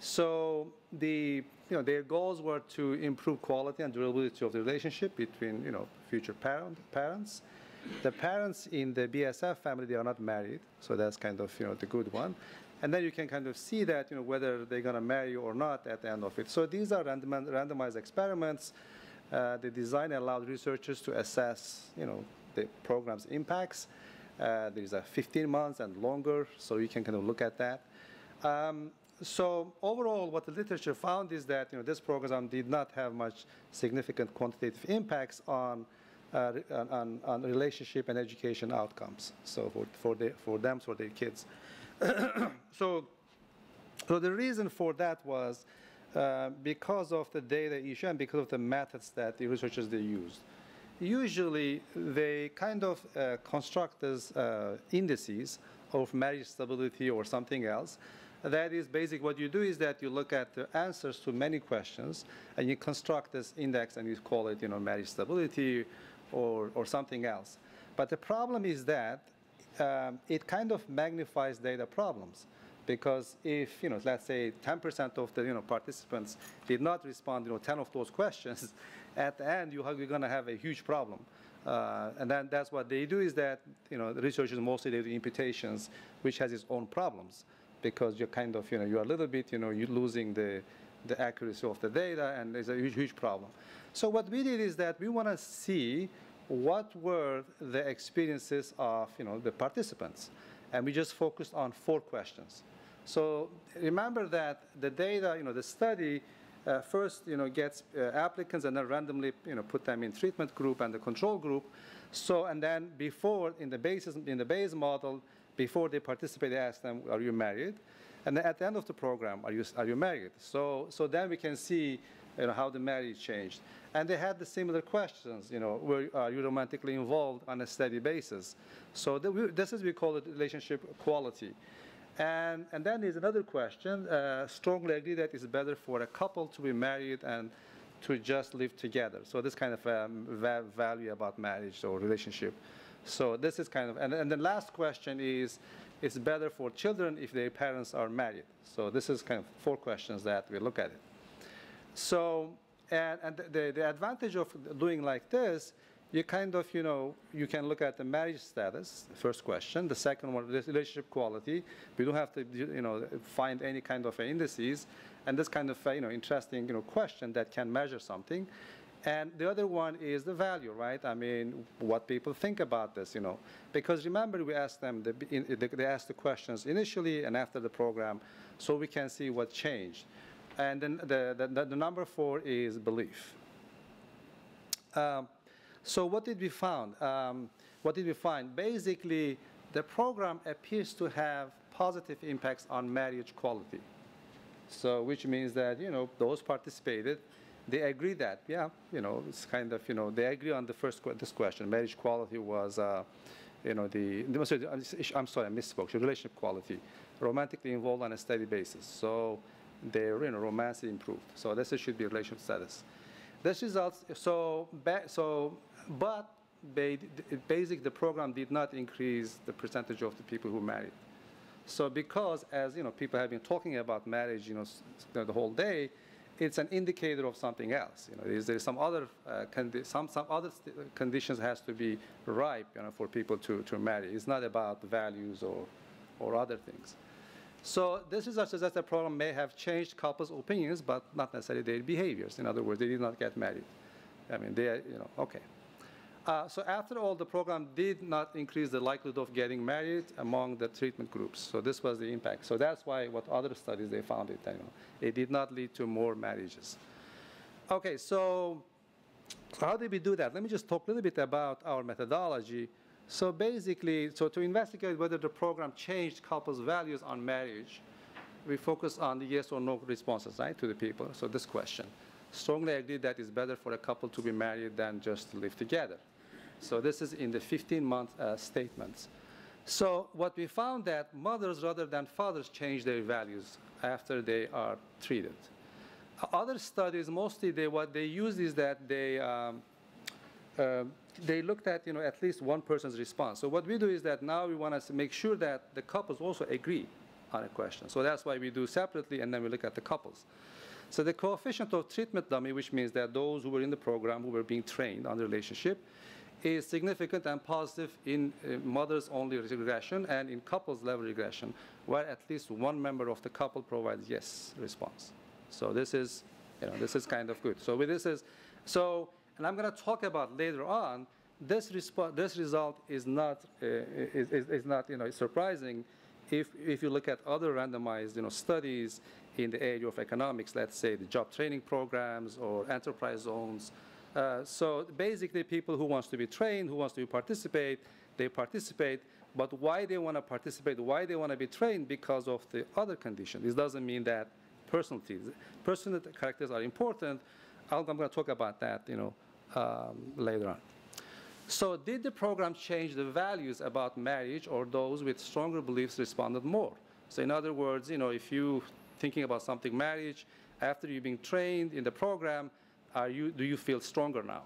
Speaker 4: So the, you know, their goals were to improve quality and durability of the relationship between you know, future parent, parents. The parents in the BSF family, they are not married, so that's kind of you know, the good one. And then you can kind of see that, you know, whether they're going to marry or not at the end of it. So these are random, randomized experiments. Uh, the design allowed researchers to assess, you know, the program's impacts. Uh, there's a 15 months and longer, so you can kind of look at that. Um, so overall, what the literature found is that you know, this program did not have much significant quantitative impacts on, uh, on, on, relationship and education outcomes. So for, for, the, for them, for their kids. so, so the reason for that was uh, because of the data issue and because of the methods that the researchers they used. Usually, they kind of uh, construct these uh, indices of marriage stability or something else. That is basic. What you do is that you look at the answers to many questions and you construct this index and you call it, you know, marriage stability or, or something else. But the problem is that um, it kind of magnifies data problems because if you know let's say 10% of the you know participants did not respond you know 10 of those questions at the end you are going to have a huge problem. Uh, and then that's what they do is that you know the researchers mostly they do imputations which has its own problems because you're kind of you know you're a little bit you know you're losing the the accuracy of the data and there's a huge, huge problem. So what we did is that we want to see what were the experiences of you know, the participants. And we just focused on four questions. So remember that the data, you know, the study uh, first you know, gets uh, applicants and then randomly you know, put them in treatment group and the control group. So, and then before, in the, basis, in the Bayes model, before they participate, they ask them, are you married? And then at the end of the program, are you, are you married? So, so then we can see you know, how the marriage changed. And they had the similar questions, you know, were, are you romantically involved on a steady basis? So we, this is, we call it relationship quality. And, and then there's another question, uh, strongly agree that it's better for a couple to be married and to just live together. So this kind of um, va value about marriage or relationship. So this is kind of, and, and the last question is, it's better for children if their parents are married. So this is kind of four questions that we look at it. So, and, and the, the advantage of doing like this, you kind of, you know, you can look at the marriage status, first question. The second one, relationship quality. We don't have to, you know, find any kind of indices. And this kind of, you know, interesting, you know, question that can measure something. And the other one is the value, right? I mean, what people think about this, you know. Because remember, we asked them, the, in, they asked the questions initially and after the program, so we can see what changed. And then the, the, the number four is belief. Um, so what did we find? Um, what did we find? Basically, the program appears to have positive impacts on marriage quality. So which means that, you know, those participated they agree that, yeah, you know, it's kind of, you know, they agree on the first this question. Marriage quality was, uh, you know, the, I'm sorry, I misspoke. Relationship quality, romantically involved on a steady basis. So their, you know, romance improved. So this should be relationship status. This results, so, so but basically the program did not increase the percentage of the people who married. So because, as you know, people have been talking about marriage, you know, the whole day, it's an indicator of something else. You know, is there some other uh, some some other conditions has to be ripe, you know, for people to to marry. It's not about values or or other things. So this is such that the program may have changed couples' opinions, but not necessarily their behaviors. In other words, they did not get married. I mean, they, you know, okay. Uh, so after all, the program did not increase the likelihood of getting married among the treatment groups. So this was the impact. So that's why what other studies they found it. You know, it did not lead to more marriages. Okay, so, so how did we do that? Let me just talk a little bit about our methodology. So basically, so to investigate whether the program changed couples' values on marriage, we focus on the yes or no responses, right, to the people. So this question. Strongly agree that it's better for a couple to be married than just to live together. So this is in the 15-month uh, statements. So what we found that mothers rather than fathers change their values after they are treated. Other studies, mostly they, what they use is that they, um, uh, they looked at you know, at least one person's response. So what we do is that now we want to make sure that the couples also agree on a question. So that's why we do separately and then we look at the couples. So the coefficient of treatment dummy, which means that those who were in the program who were being trained on the relationship, is significant and positive in uh, mothers only regression and in couples level regression, where at least one member of the couple provides yes response. So this is, you know, this is kind of good. So with this is, so, and I'm going to talk about later on, this, this result is not, uh, is, is not, you know, surprising if, if you look at other randomized, you know, studies in the area of economics, let's say the job training programs or enterprise zones, uh, so basically, people who wants to be trained, who wants to participate, they participate. But why they want to participate, why they want to be trained, because of the other condition. This doesn't mean that personalities, personal characters are important. i am going to talk about that, you know, um, later on. So did the program change the values about marriage or those with stronger beliefs responded more? So in other words, you know, if you thinking about something marriage, after you've been trained in the program, are you, do you feel stronger now?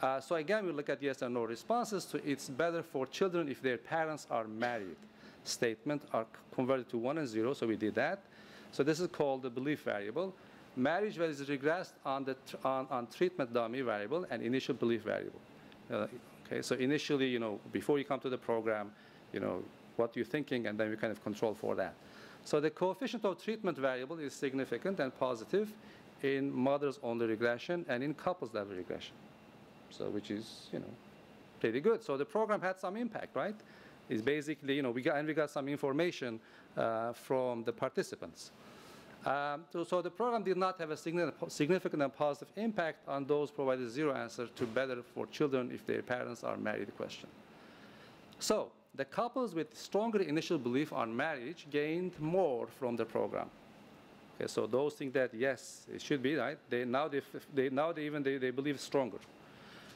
Speaker 4: Uh, so again, we look at yes and no responses to it's better for children if their parents are married. Statement are converted to one and zero, so we did that. So this is called the belief variable. Marriage is regressed on the on, on treatment dummy variable and initial belief variable. Uh, okay, so initially, you know, before you come to the program, you know, what you're thinking, and then we kind of control for that. So the coefficient of treatment variable is significant and positive in mothers only regression and in couples level regression. So which is, you know, pretty good. So the program had some impact, right? It's basically, you know, we got, and we got some information uh, from the participants. Um, so, so, the program did not have a significant and positive impact on those provided zero answer to better for children if their parents are married question. So the couples with stronger initial belief on marriage gained more from the program. Okay, so those think that yes, it should be right. They now they, they now they even they, they believe stronger.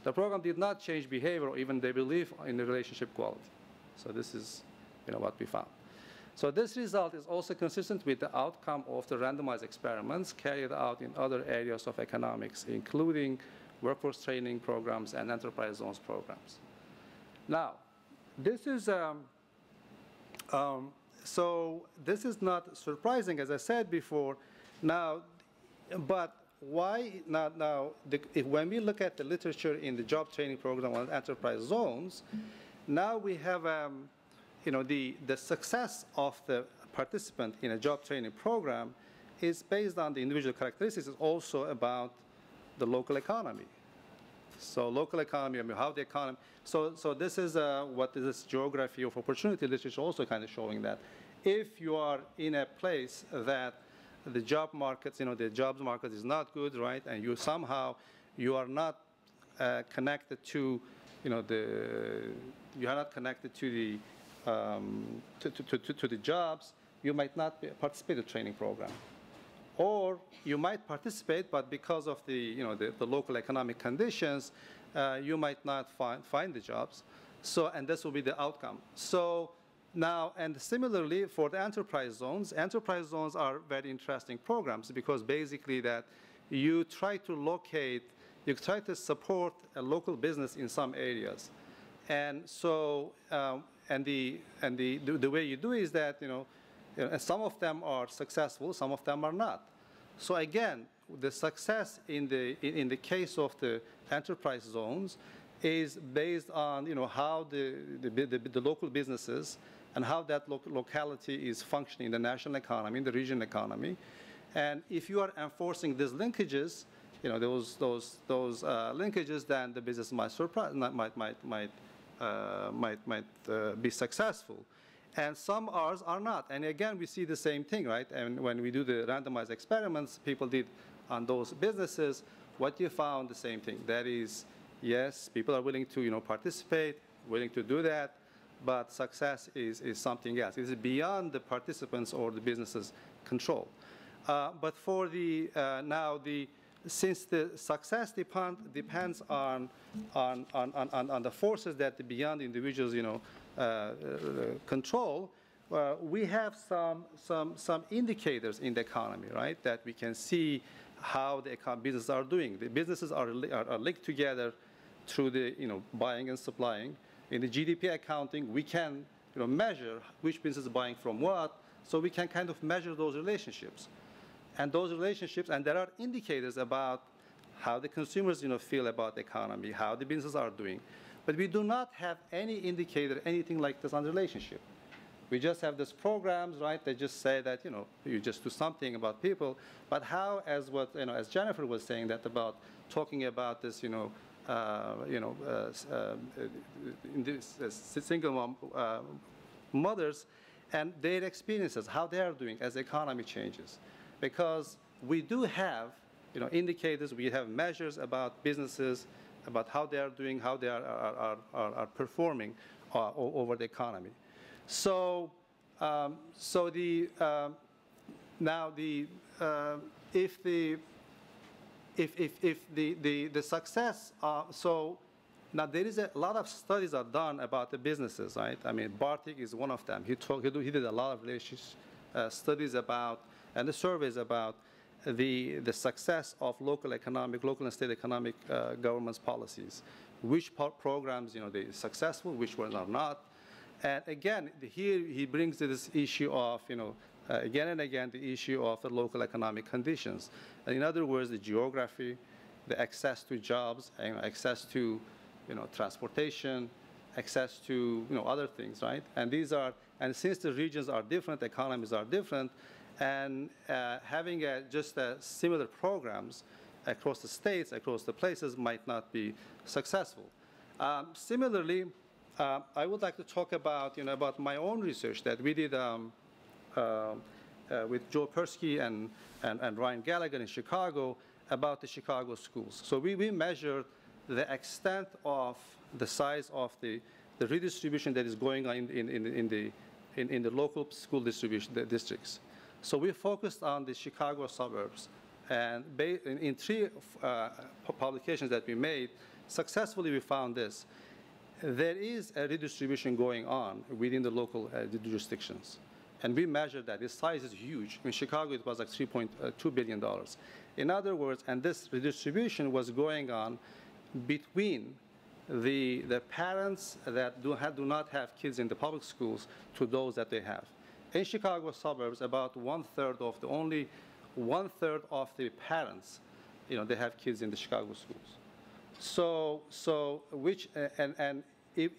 Speaker 4: The program did not change behavior or even they believe in the relationship quality. So this is you know what we found. So this result is also consistent with the outcome of the randomized experiments carried out in other areas of economics, including workforce training programs and enterprise zones programs. Now, this is um, um, so this is not surprising, as I said before. Now, but why not now? The, if, when we look at the literature in the job training program on enterprise zones, now we have, um, you know, the the success of the participant in a job training program is based on the individual characteristics. It's also about the local economy. So local economy, I mean, how the economy. So, so this is uh, what this geography of opportunity literature also kind of showing that if you are in a place that the job markets, you know, the jobs market is not good, right, and you somehow you are not uh, connected to, you know, the you are not connected to the um, to, to, to, to the jobs, you might not participate in the training program or you might participate, but because of the, you know, the, the local economic conditions, uh, you might not find, find the jobs. So, and this will be the outcome. So now, and similarly for the enterprise zones, enterprise zones are very interesting programs because basically that you try to locate, you try to support a local business in some areas. And so, um, and the, and the, the, the way you do is that, you know, some of them are successful, some of them are not. So again, the success in the, in, in the case of the enterprise zones is based on you know, how the, the, the, the local businesses and how that lo locality is functioning in the national economy, in the regional economy. And if you are enforcing these linkages, you know, those, those, those uh, linkages, then the business might, surprise, might, might, might, might, might uh, be successful and some R's are not. And again, we see the same thing, right? And when we do the randomized experiments people did on those businesses, what you found the same thing. That is, yes, people are willing to, you know, participate, willing to do that, but success is, is something else. It is beyond the participants or the business's control. Uh, but for the, uh, now the, since the success depend, depends on, on, on, on, on the forces that beyond individuals, you know, uh, uh, control, uh, we have some, some, some indicators in the economy, right, that we can see how the businesses are doing. The businesses are, are, are, linked together through the you know, buying and supplying. In the GDP accounting, we can you know, measure which business is buying from what, so we can kind of measure those relationships. And those relationships, and there are indicators about how the consumers you know, feel about the economy, how the businesses are doing. But we do not have any indicator, anything like this on the relationship. We just have these programs, right? They just say that, you know, you just do something about people. But how, as what, you know, as Jennifer was saying that about talking about this, you know, uh, you know, uh, uh, in this, uh, single mom, uh, mothers and their experiences, how they are doing as the economy changes. Because we do have, you know, indicators, we have measures about businesses, about how they are doing, how they are, are, are, are performing uh, over the economy. So, um, so the, uh, now the, uh, if the, if, if, if the, the, the success, uh, so now there is a lot of studies are done about the businesses, right? I mean, Bartik is one of them. He, talk, he, did a lot of uh, studies about, and the surveys about the, the success of local economic, local and state economic uh, government's policies. Which programs, you know, they successful, which ones are not. And again, here he brings this issue of, you know, uh, again and again, the issue of the local economic conditions. in other words, the geography, the access to jobs, and access to, you know, transportation, access to, you know, other things, right? And these are, and since the regions are different, economies are different, and uh, having a, just a similar programs across the states, across the places might not be successful. Um, similarly, uh, I would like to talk about, you know, about my own research that we did um, uh, uh with Joe Persky and, and, and, Ryan Gallagher in Chicago about the Chicago schools. So we, we measured the extent of the size of the, the redistribution that is going on in, in, in, in the, in, in the local school distribution the districts. So we focused on the Chicago suburbs. And in, three uh, publications that we made, successfully we found this. There is a redistribution going on within the local uh, jurisdictions. And we measured that. The size is huge. In Chicago, it was like $3.2 billion. In other words, and this redistribution was going on between the, the parents that do, have, do not have kids in the public schools to those that they have. In Chicago suburbs, about one third of the only one third of the parents, you know, they have kids in the Chicago schools. So, so which and and if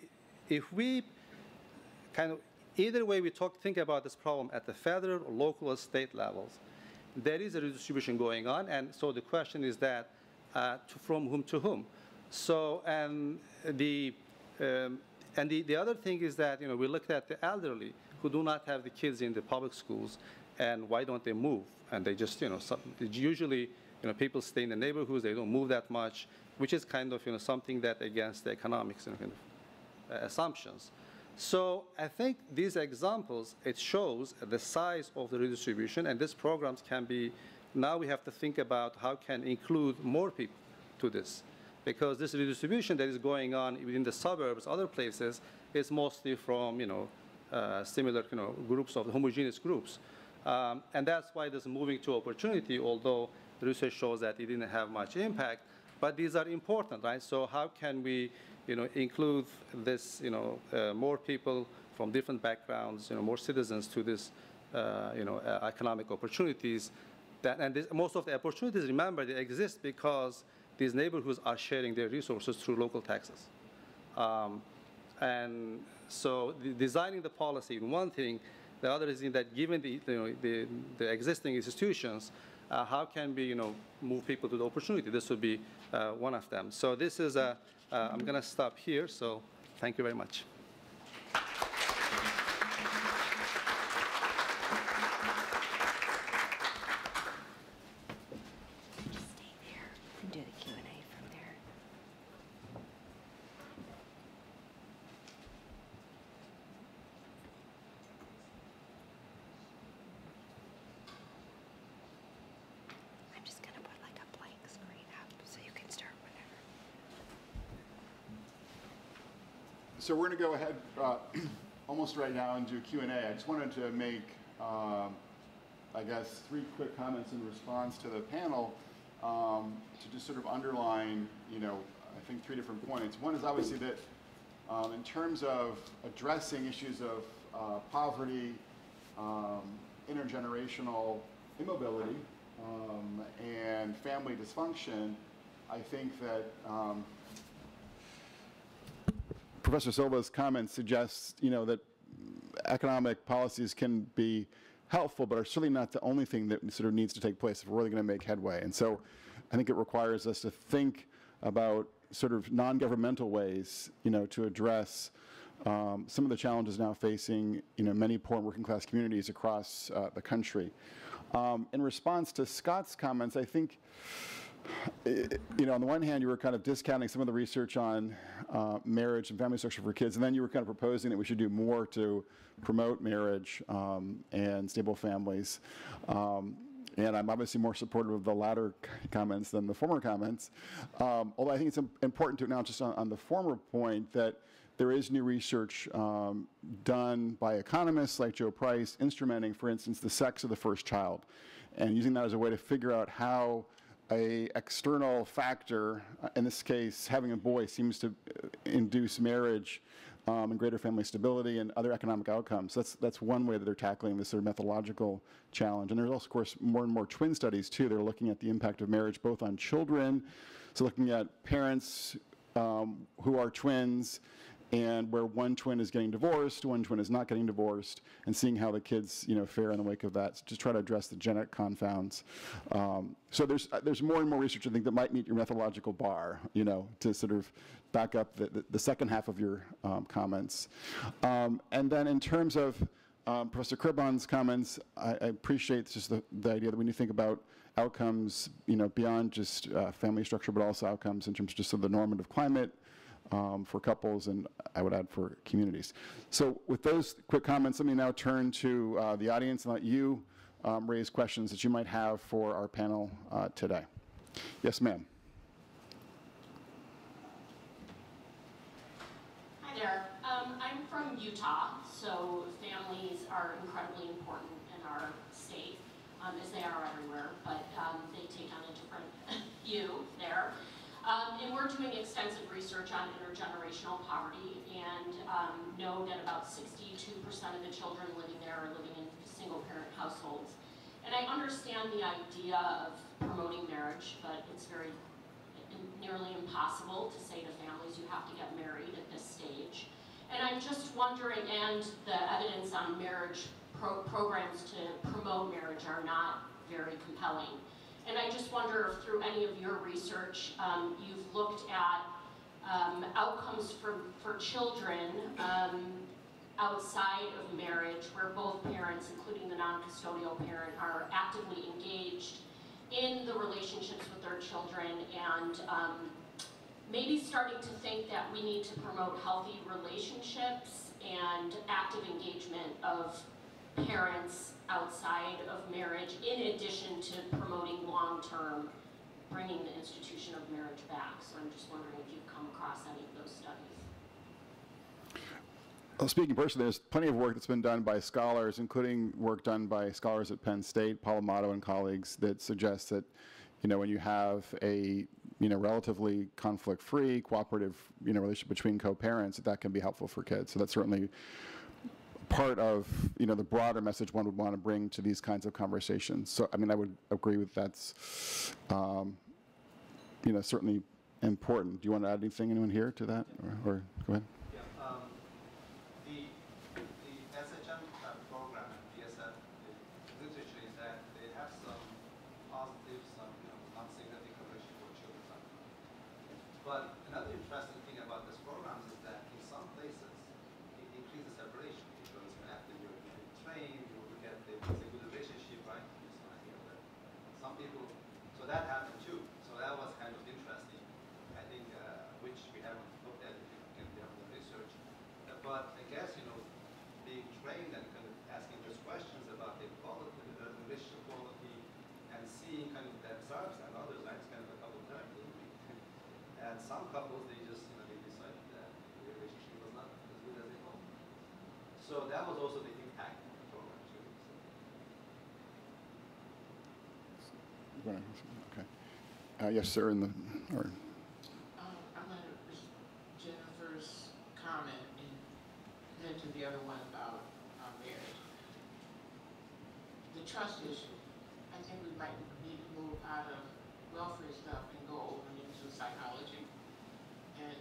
Speaker 4: if we kind of either way we talk think about this problem at the federal, local, or state levels, there is a redistribution going on, and so the question is that uh, to, from whom to whom. So and the um, and the, the other thing is that you know we looked at the elderly who do not have the kids in the public schools, and why don't they move? And they just you know some, usually you know people stay in the neighborhoods, they don't move that much, which is kind of you know something that against the economics and kind of uh, assumptions. So I think these examples, it shows the size of the redistribution, and these programs can be, now we have to think about how can include more people to this. Because this redistribution that is going on within the suburbs, other places, is mostly from, you know, uh, similar, you know, groups of homogeneous groups. Um, and that's why this moving to opportunity, although the research shows that it didn't have much impact, but these are important, right? So how can we, you know, include this, you know, uh, more people from different backgrounds, you know, more citizens to this, uh, you know, uh, economic opportunities. That, and this, most of the opportunities, remember, they exist because these neighborhoods are sharing their resources through local taxes. Um, and so the, designing the policy in one thing, the other is in that given the, you know, the, the existing institutions, uh, how can we, you know, move people to the opportunity? This would be uh, one of them. So this is a, uh, I'm going to stop here. So thank you very much.
Speaker 5: Stay there and do the Q and A from there. I'm just gonna put like a blank screen up so you can start whenever.
Speaker 1: So we're going to go ahead uh, almost right now and do Q&A. I just wanted to make, um, I guess, three quick comments in response to the panel um, to just sort of underline, you know, I think three different points. One is obviously that um, in terms of addressing issues of uh, poverty, um, intergenerational immobility, um, and family dysfunction, I think that um, Professor Silva's comments suggest, you know, that economic policies can be helpful, but are certainly not the only thing that sort of needs to take place if we're really going to make headway. And so I think it requires us to think about sort of non-governmental ways, you know, to address um, some of the challenges now facing, you know, many poor and working class communities across uh, the country. Um, in response to Scott's comments, I think you know, on the one hand, you were kind of discounting some of the research on uh, marriage and family structure for kids, and then you were kind of proposing that we should do more to promote marriage um, and stable families. Um, and I'm obviously more supportive of the latter comments than the former comments. Um, although I think it's important to acknowledge just on, on the former point that there is new research um, done by economists like Joe Price, instrumenting, for instance, the sex of the first child, and using that as a way to figure out how a external factor, uh, in this case, having a boy, seems to uh, induce marriage um, and greater family stability and other economic outcomes. That's that's one way that they're tackling this sort of methodological challenge. And there's also, of course, more and more twin studies too. They're looking at the impact of marriage both on children, so looking at parents um, who are twins and where one twin is getting divorced, one twin is not getting divorced, and seeing how the kids, you know, fare in the wake of that, just try to address the genetic confounds. Um, so there's uh, there's more and more research I think that might meet your methodological bar, you know, to sort of back up the, the, the second half of your um, comments. Um, and then in terms of um, Professor Kurban's comments, I, I appreciate just the, the idea that when you think about outcomes, you know, beyond just uh, family structure, but also outcomes in terms of just of the normative climate, um, for couples and I would add for communities. So with those quick comments, let me now turn to uh, the audience and let you um, raise questions that you might have for our panel uh, today. Yes, ma'am.
Speaker 6: Hi there. Um, I'm from Utah, so families are incredibly important in our state, um, as they are everywhere, but um, they take on a different view there. Um, and we're doing extensive research on intergenerational poverty and um, know that about 62% of the children living there are living in single parent households. And I understand the idea of promoting marriage, but it's very nearly impossible to say to families you have to get married at this stage. And I'm just wondering, and the evidence on marriage pro programs to promote marriage are not very compelling. And I just wonder if through any of your research, um, you've looked at um, outcomes for, for children um, outside of marriage where both parents, including the non-custodial parent, are actively engaged in the relationships with their children and um, maybe starting to think that we need to promote healthy relationships and active engagement of parents outside of marriage in addition to promoting long-term bringing the institution of marriage back. So I'm just wondering if you've come across any of those studies.
Speaker 1: Well, speaking personally, there's plenty of work that's been done by scholars, including work done by scholars at Penn State, Paul Amato and colleagues, that suggests that, you know, when you have a, you know, relatively conflict-free, cooperative, you know, relationship between co-parents, that that can be helpful for kids. So that's certainly part of, you know, the broader message one would want to bring to these kinds of conversations. So, I mean, I would agree with that's, um, you know, certainly important. Do you want to add anything, anyone here, to that, or, or go ahead?
Speaker 4: Yeah, um, the, the uh, program the literature is that they have some positive, some, you know. But another interesting thing about this program is that in some places, it increases separation because after you're you're trained, you will get the, it's a good relationship, right? You just wanna hear that. Some people, so that happened too. So that was kind of interesting. I think, uh, which we haven't looked at, if you can do the research. Uh, But I guess, you know, being trained and kind of asking those questions about the quality, the relationship quality, and seeing kind of themselves and others, right? It's kind of a couple therapy. And some couples, they just, you know, they decided that the relationship was not as good as they hoped. So that was also the impact of the program too. So.
Speaker 1: Okay. Uh, Yes, sir, in the, or,
Speaker 7: Um, Jennifer's comment and then to the other one about, um, marriage. The trust issue, I think we might need to move out of welfare stuff and go over into psychology and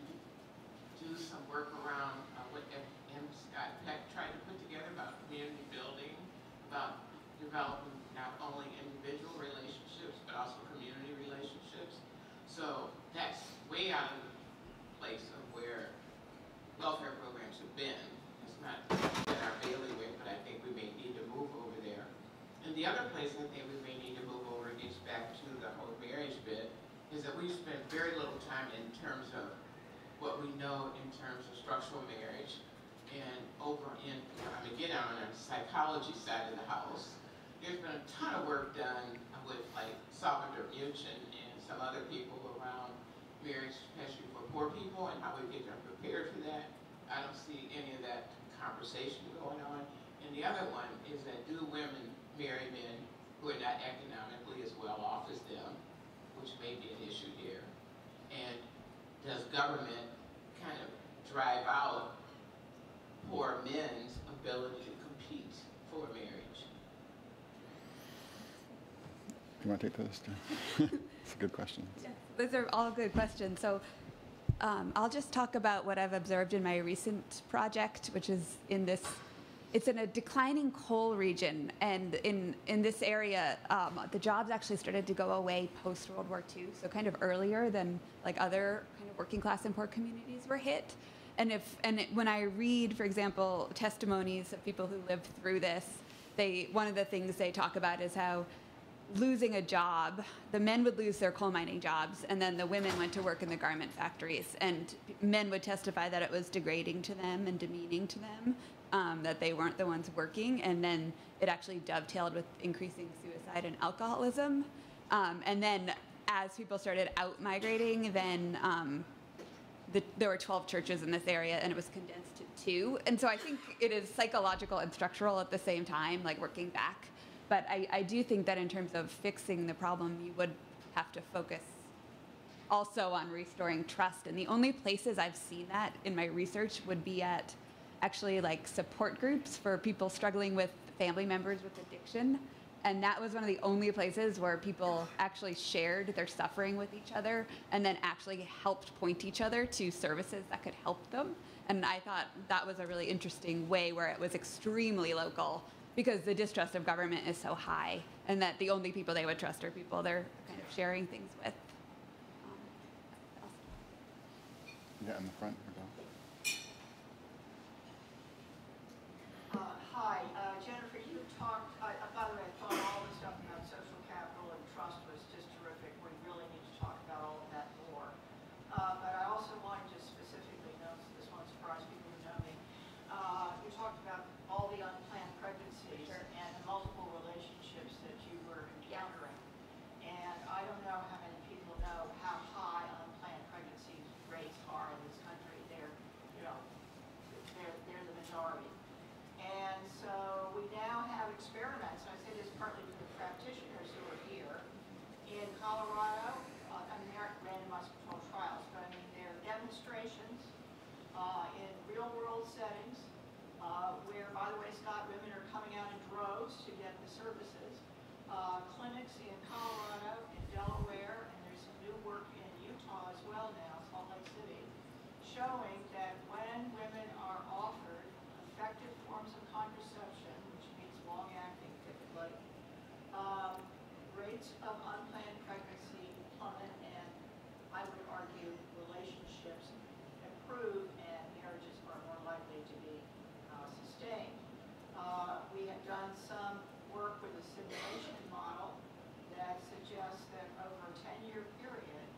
Speaker 7: do some work around, uh, what M. Scott Peck tried to put together about community building, about developing not only individual relationships, but also community relationships. So that's way out of place of where welfare programs have been. It's not in our bailiwick, but I think we may need to move over there. And the other place I think we may need to move over, gets back to the whole marriage bit, is that we spend very little time in terms of what we know in terms of structural marriage and over in, I mean, get on the psychology side of the house. There's been a ton of work done with like Salvador and some other people around marriage, especially for poor people and how we get them prepared for that. I don't see any of that conversation going on. And the other one is that do women marry men who are not economically as well off as them, which may be an issue here? And does government kind of drive out poor men's ability to compete for marriage?
Speaker 1: Do you want to take this? It's a good question.
Speaker 2: Those are all good questions. So um, I'll just talk about what I've observed in my recent project, which is in this. It's in a declining coal region, and in in this area, um, the jobs actually started to go away post World War II, so kind of earlier than like other kind of working class and poor communities were hit. And if and it, when I read, for example, testimonies of people who lived through this, they one of the things they talk about is how losing a job, the men would lose their coal mining jobs, and then the women went to work in the garment factories. And men would testify that it was degrading to them and demeaning to them, um, that they weren't the ones working. And then it actually dovetailed with increasing suicide and alcoholism. Um, and then as people started out migrating, then um, the, there were 12 churches in this area and it was condensed to two. And so I think it is psychological and structural at the same time, like working back. But I, I do think that in terms of fixing the problem, you would have to focus also on restoring trust. And the only places I've seen that in my research would be at actually like support groups for people struggling with family members with addiction. And that was one of the only places where people actually shared their suffering with each other and then actually helped point each other to services that could help them. And I thought that was a really interesting way where it was extremely local because the distrust of government is so high and that the only people they would trust are people they're kind of sharing things with. Um,
Speaker 1: Yeah, in the front. here, Bill.
Speaker 8: Uh, Hi, uh, Jennifer, you talked, I- uh, by the way, I thought all the stuff about social capital and trust was just terrific. We really need to talk about all of that more. Uh, But I also wanted to specifically note, so this won't surprise people who know me, uh, you talked about all the unplanned pregnancies and the multiple relationships that you were encountering. And I don't know how many people know how high unplanned pregnancy rates are in this country. They're, you know, they're, they're the majority. And so we now have experiments, and I say this partly for the practitioners who are here, in Colorado, uh, I mean, they're randomized controlled trials, but I mean, they're demonstrations uh, in real-world settings, uh, where, by the way, Scott, women are coming out in droves to get the services. Uh, In Colorado, and Delaware, and there's some new work in Utah as well now, Salt Lake City, showing that when women are offered effective forms of contraception, which means long-acting typically, um, rates of unplanned pregnancy plummet and I would argue relationships improve and marriages are more likely to be uh, sustained. Uh, We have done some work with a simulation model that suggests that over a 10-year period,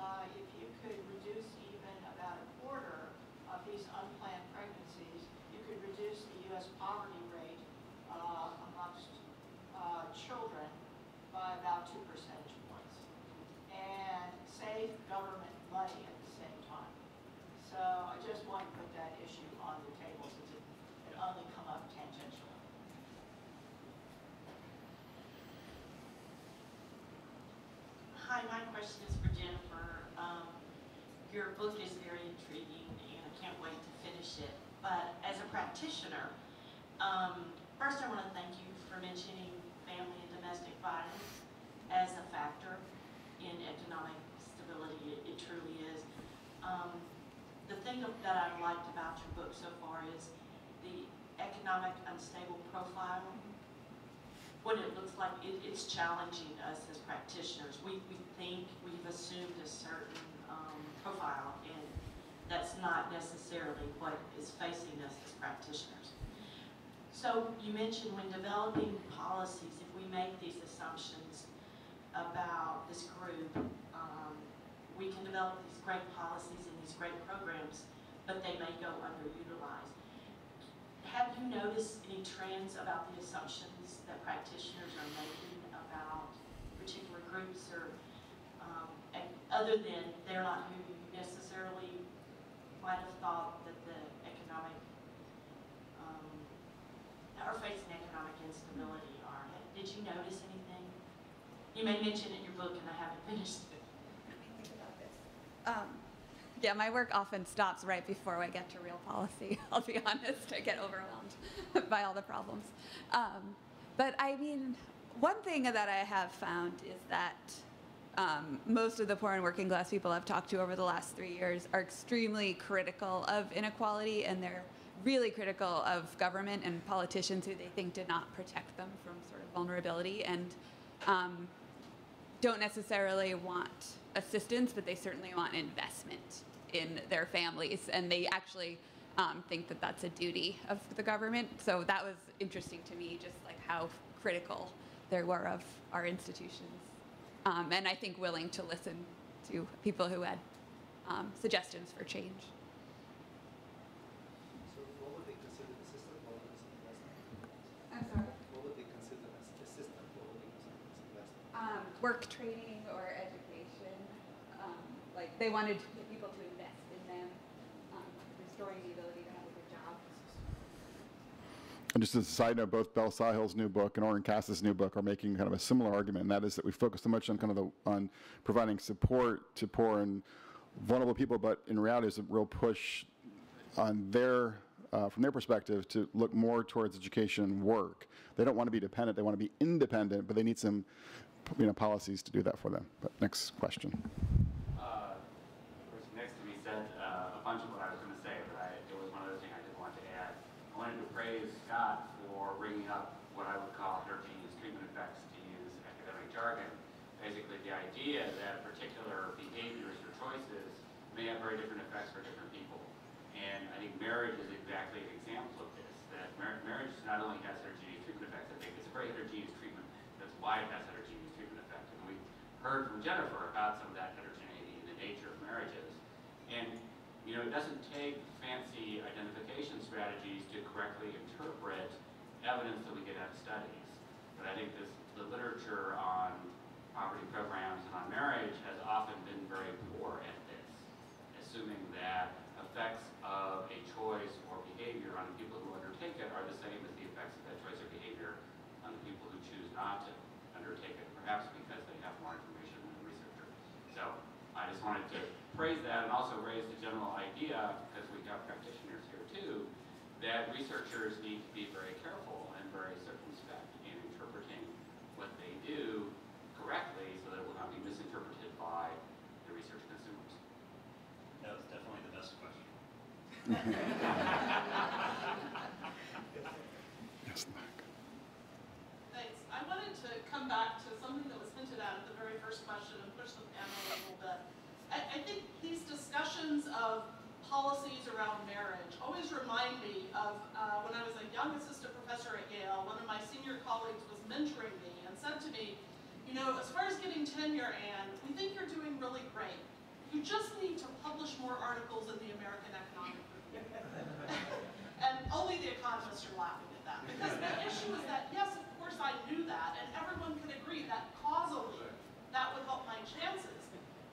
Speaker 8: uh, if you could reduce even about a quarter of these unplanned pregnancies, you could reduce the U.S. poverty rate uh, amongst uh, children by about two percentage points and save government money at the same time. So I just want to put that issue on the table since it it only come up tangentially.
Speaker 9: Hi, my question is for Jennifer. Um, Your book is very intriguing, and I can't wait to finish it. But as a practitioner, um, first I want to thank you for mentioning family and domestic violence as a factor in economic stability. It it truly is. Um, The thing that I've liked about your book so far is the economic unstable profile what it looks like, it, it's challenging us as practitioners. We, we think we've assumed a certain um, profile, and that's not necessarily what is facing us as practitioners. So you mentioned when developing policies, if we make these assumptions about this group, we can develop these great policies and these great programs, but they may go underutilized. Have you noticed any trends about the assumptions that practitioners are making about particular groups or, um, other than they're not who you necessarily might have thought that the economic, um, are facing economic instability are? Did you notice anything? You may mention it in your book and I haven't finished it.
Speaker 2: Um, yeah, my work often stops right before I get to real policy. I'll be honest, I get overwhelmed by all the problems. Um, but I mean, one thing that I have found is that um, most of the poor and working class people I've talked to over the last three years are extremely critical of inequality and they're really critical of government and politicians who they think did not protect them from sort of vulnerability and um, don't necessarily want assistance, but they certainly want investment in their families, and they actually um, think that that's a duty of the government. So that was interesting to me, just like how critical they were of our institutions. Um, and I think willing to listen to people who had um, suggestions for change.
Speaker 4: So what would they consider the system? What would investment?
Speaker 2: I'm sorry?
Speaker 4: What would they consider as the system? What would they consider as investment?
Speaker 2: Um, work training or education. Um, like they wanted people to invest in them, um, restoring the ability to have a good job.
Speaker 1: And just as a side note, both Belle Sawhill's new book and Oren Cass's new book are making kind of a similar argument, and that is that we focus so much on kind of the on providing support to poor and vulnerable people, but in reality, there's a real push on their uh, from their perspective to look more towards education and work. They don't want to be dependent; they want to be independent, but they need some, you know, policies to do that for them. But next question.
Speaker 10: Uh, the person next to me said uh, a bunch of what I was going to say, but I, there was one other thing I did want to add. I wanted to praise Scott for bringing up what I would call heterogeneous treatment effects, to use academic jargon. Basically, the idea that particular behaviors or choices may have very different effects for different people. And I think marriage is exactly an example of this, that mar- marriage not only has heterogeneous treatment effects, I think it's a very heterogeneous treatment. That's why it has heterogeneous treatment effect. And we heard from Jennifer about some of that heterogeneity in the nature of marriages. And, you know, it doesn't take fancy identification strategies to correctly interpret evidence that we get out of studies. But I think this, the literature on poverty programs and on marriage has often been very poor at this, assuming that effects of a choice or behavior on the people who undertake it are the same as the effects of that choice or behavior on the people who choose not to undertake it, perhaps because they have more information than the researcher. So I just wanted to praise that and also raise the general idea, because we have got practitioners here too, that researchers need to be very careful and very circumspect in interpreting what they do correctly so that it will not be misinterpreted by the research consumers.
Speaker 3: That was definitely the best question.
Speaker 1: Yes, Mark.
Speaker 11: Thanks. I wanted to come back to something that was hinted at at the very first question and push the panel a little bit. I, I think these discussions of policies around marriage always remind me of uh, when I was a young assistant professor at Yale, one of my senior colleagues was mentoring me and said to me, you know, as far as getting tenure, Anne, we think you're doing really great. You just need to publish more articles in the American Economic Review. and only the economists are laughing at that. Because the issue is that, yes, of course I knew that, and everyone can agree that causally that would help my chances.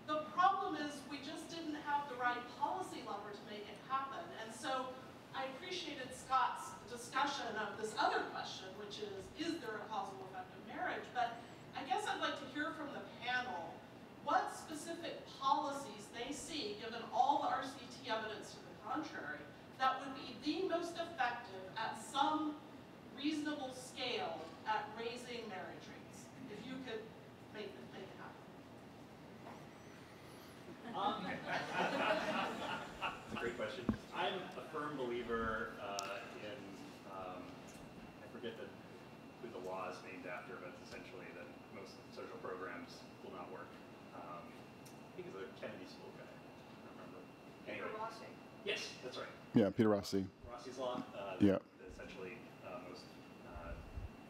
Speaker 11: The problem is we just didn't have the right policy lever to make it happen. And so I appreciated Scott's discussion of this other question, which is, is there a causal effect of marriage? But I guess I'd like to hear from the panel what specific policies they see, given all the RCT evidence to the contrary, that would be the most effective at some reasonable scale at raising marriage rates, if you could make, make it happen.
Speaker 3: Um, That's a great question. I'm a firm believer uh, in, um, I forget the, who the law is named after, but it's essentially that most social programs will not work. Um, I think it's a Kennedy School guy. I don't remember. Anyway.
Speaker 8: Rossi.
Speaker 3: Yes, that's right.
Speaker 1: Yeah, Peter Rossi.
Speaker 3: Rossi's law. Uh,
Speaker 1: Yeah.
Speaker 3: Essentially, uh, most uh,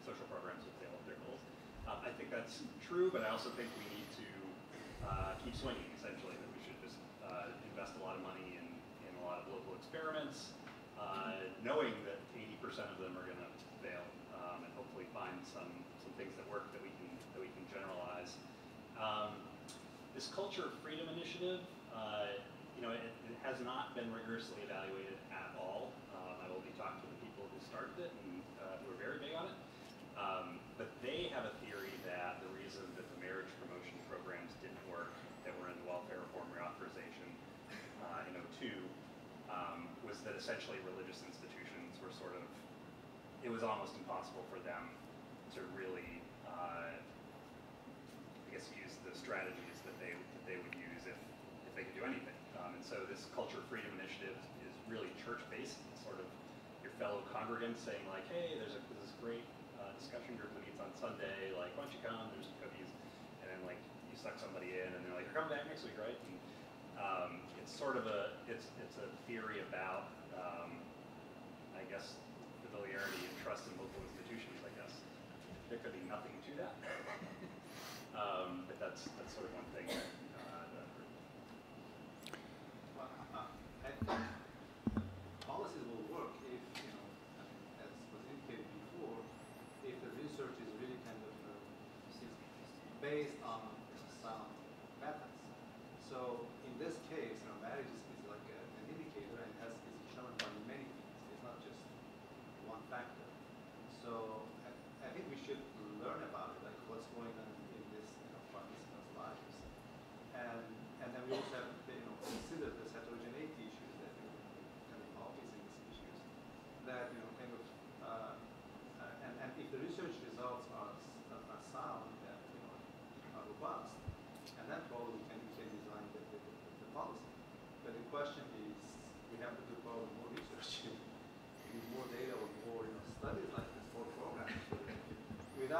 Speaker 3: social programs would fail at their goals. Uh, I think that's true, but I also think we need to uh, keep swinging. Essentially, that we should just uh, invest a lot of money in, in a lot of local experiments, uh, knowing that 80% of them are going to fail, um, and hopefully find some some things that work that we can that we can generalize. Um, this culture of freedom initiative, uh, you know, it, it has not been rigorously evaluated at all. Um, I will be talking to the people who started it and uh, who are very big on it. Um, but they have a theory that the reason that the marriage promotion programs didn't work, that were in the welfare reform reauthorization uh, in 02, um, was that essentially religious institutions were sort of, it was almost impossible for them to really uh, I guess use the strategies so this Culture of Freedom initiative is, really church-based, sort of your fellow congregants saying like, hey, there's, a, this great uh, discussion group that meets on Sunday, like, why don't you come, there's cookies, and then like, you suck somebody in, and they're like, you're coming back next week, right? And, um, it's sort of a, it's, it's a theory about, um, I guess, familiarity and trust in local institutions, I guess. There could be nothing to
Speaker 4: that. um, but that's, that's sort of one thing that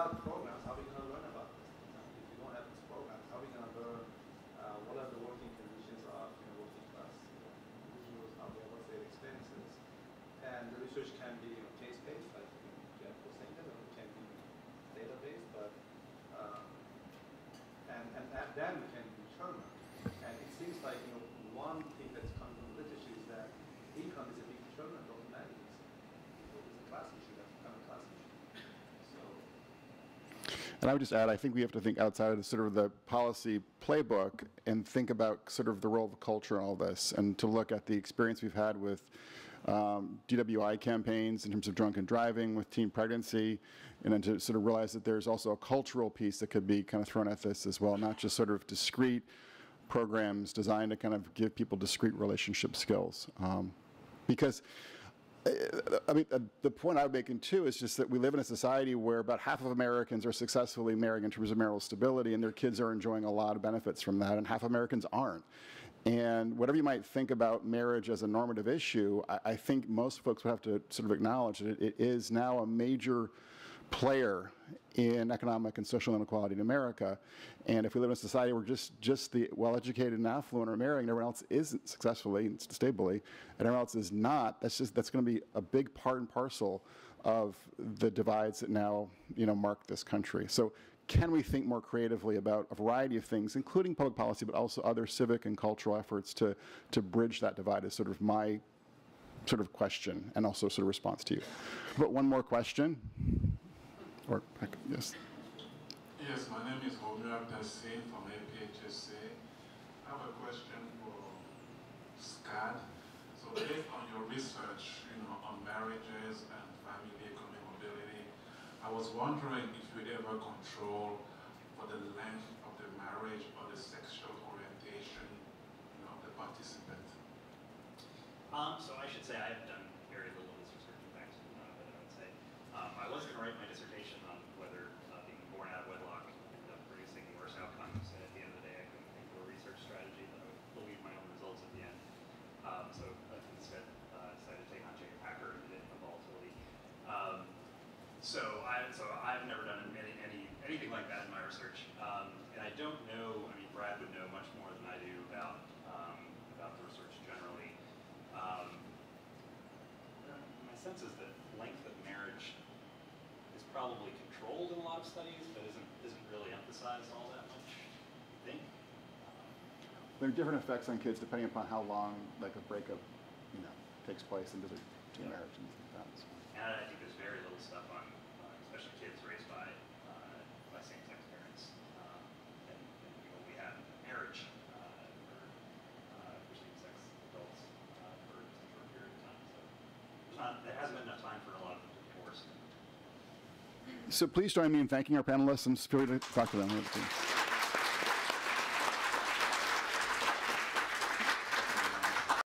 Speaker 4: Without programs, how are we going to learn about this? You know, if we don't have these programs, how are we going to learn uh, what are the working conditions of you know, working class you know, individuals, how they, what's their experiences? And the research can be you know, case-based, like you know, Jeff was saying, that, or it can be data-based, but um, and, and that, then we can determine. And it seems like you know one thing that's coming from the literature is that income is a big determinant of humanities. It's a class issue, that's become a class issue. So
Speaker 1: And I would just add, I think we have to think outside of the sort of the policy playbook and think about sort of the role of culture in all this, and to look at the experience we've had with um, DWI campaigns in terms of drunken driving, with teen pregnancy, and then to sort of realize that there's also a cultural piece that could be kind of thrown at this as well, not just sort of discrete programs designed to kind of give people discrete relationship skills. Um, because I mean, uh, the point I'm making too is just that we live in a society where about half of Americans are successfully marrying in terms of marital stability, and their kids are enjoying a lot of benefits from that, and half Americans aren't. And whatever you might think about marriage as a normative issue, I, I think most folks would have to sort of acknowledge that it is now a major player in economic and social inequality in America. And if we live in a society where just, just the well-educated and affluent are marrying and everyone else isn't successfully and stably, and everyone else is not, that's just, that's going to be a big part and parcel of the divides that now, you know, mark this country. So can we think more creatively about a variety of things, including public policy, but also other civic and cultural efforts to, to bridge that divide is sort of my sort of question and also sort of response to you. But one more question. Or, yes.
Speaker 12: Yes, my name is Romeo Tassin from APHSA. I have a question for Scott. So based on your research, you know, on marriages and family economic mobility, I was wondering if you ever control for the length of the marriage or the sexual orientation you know, of the participant.
Speaker 3: Um, so I should say I have done very little research, in fact, none of it, I would say. Um, I was going to write my dissertation on whether uh, being born out of wedlock ended up producing worse outcomes. And at the end of the day, I couldn't think of a research strategy that I would believe my own results at the end. Um, so I instead uh, decided to take on Jacob Hacker and did the volatility. Um, so I so I've never done any, any anything like that in my research, um, and I don't know. I mean, Brad would know much more than I do about um, about the research generally. Um, my sense is that length of marriage is probably controlled in a lot of studies, but isn't isn't really emphasized all that much. I think.
Speaker 1: There are different effects on kids depending upon how long, like a breakup, you know, takes place into the to
Speaker 3: Yeah.
Speaker 1: marriage and things like that. So.
Speaker 3: And I think there's very little stuff on, uh, especially kids raised by uh, by same-sex parents, um, and, and we only have marriage uh, for, uh, for same-sex adults uh, for such a short period of time. So there's not, there hasn't been enough time for a lot of them to divorce.
Speaker 1: So please join me in thanking our panelists and feel free to talk to them.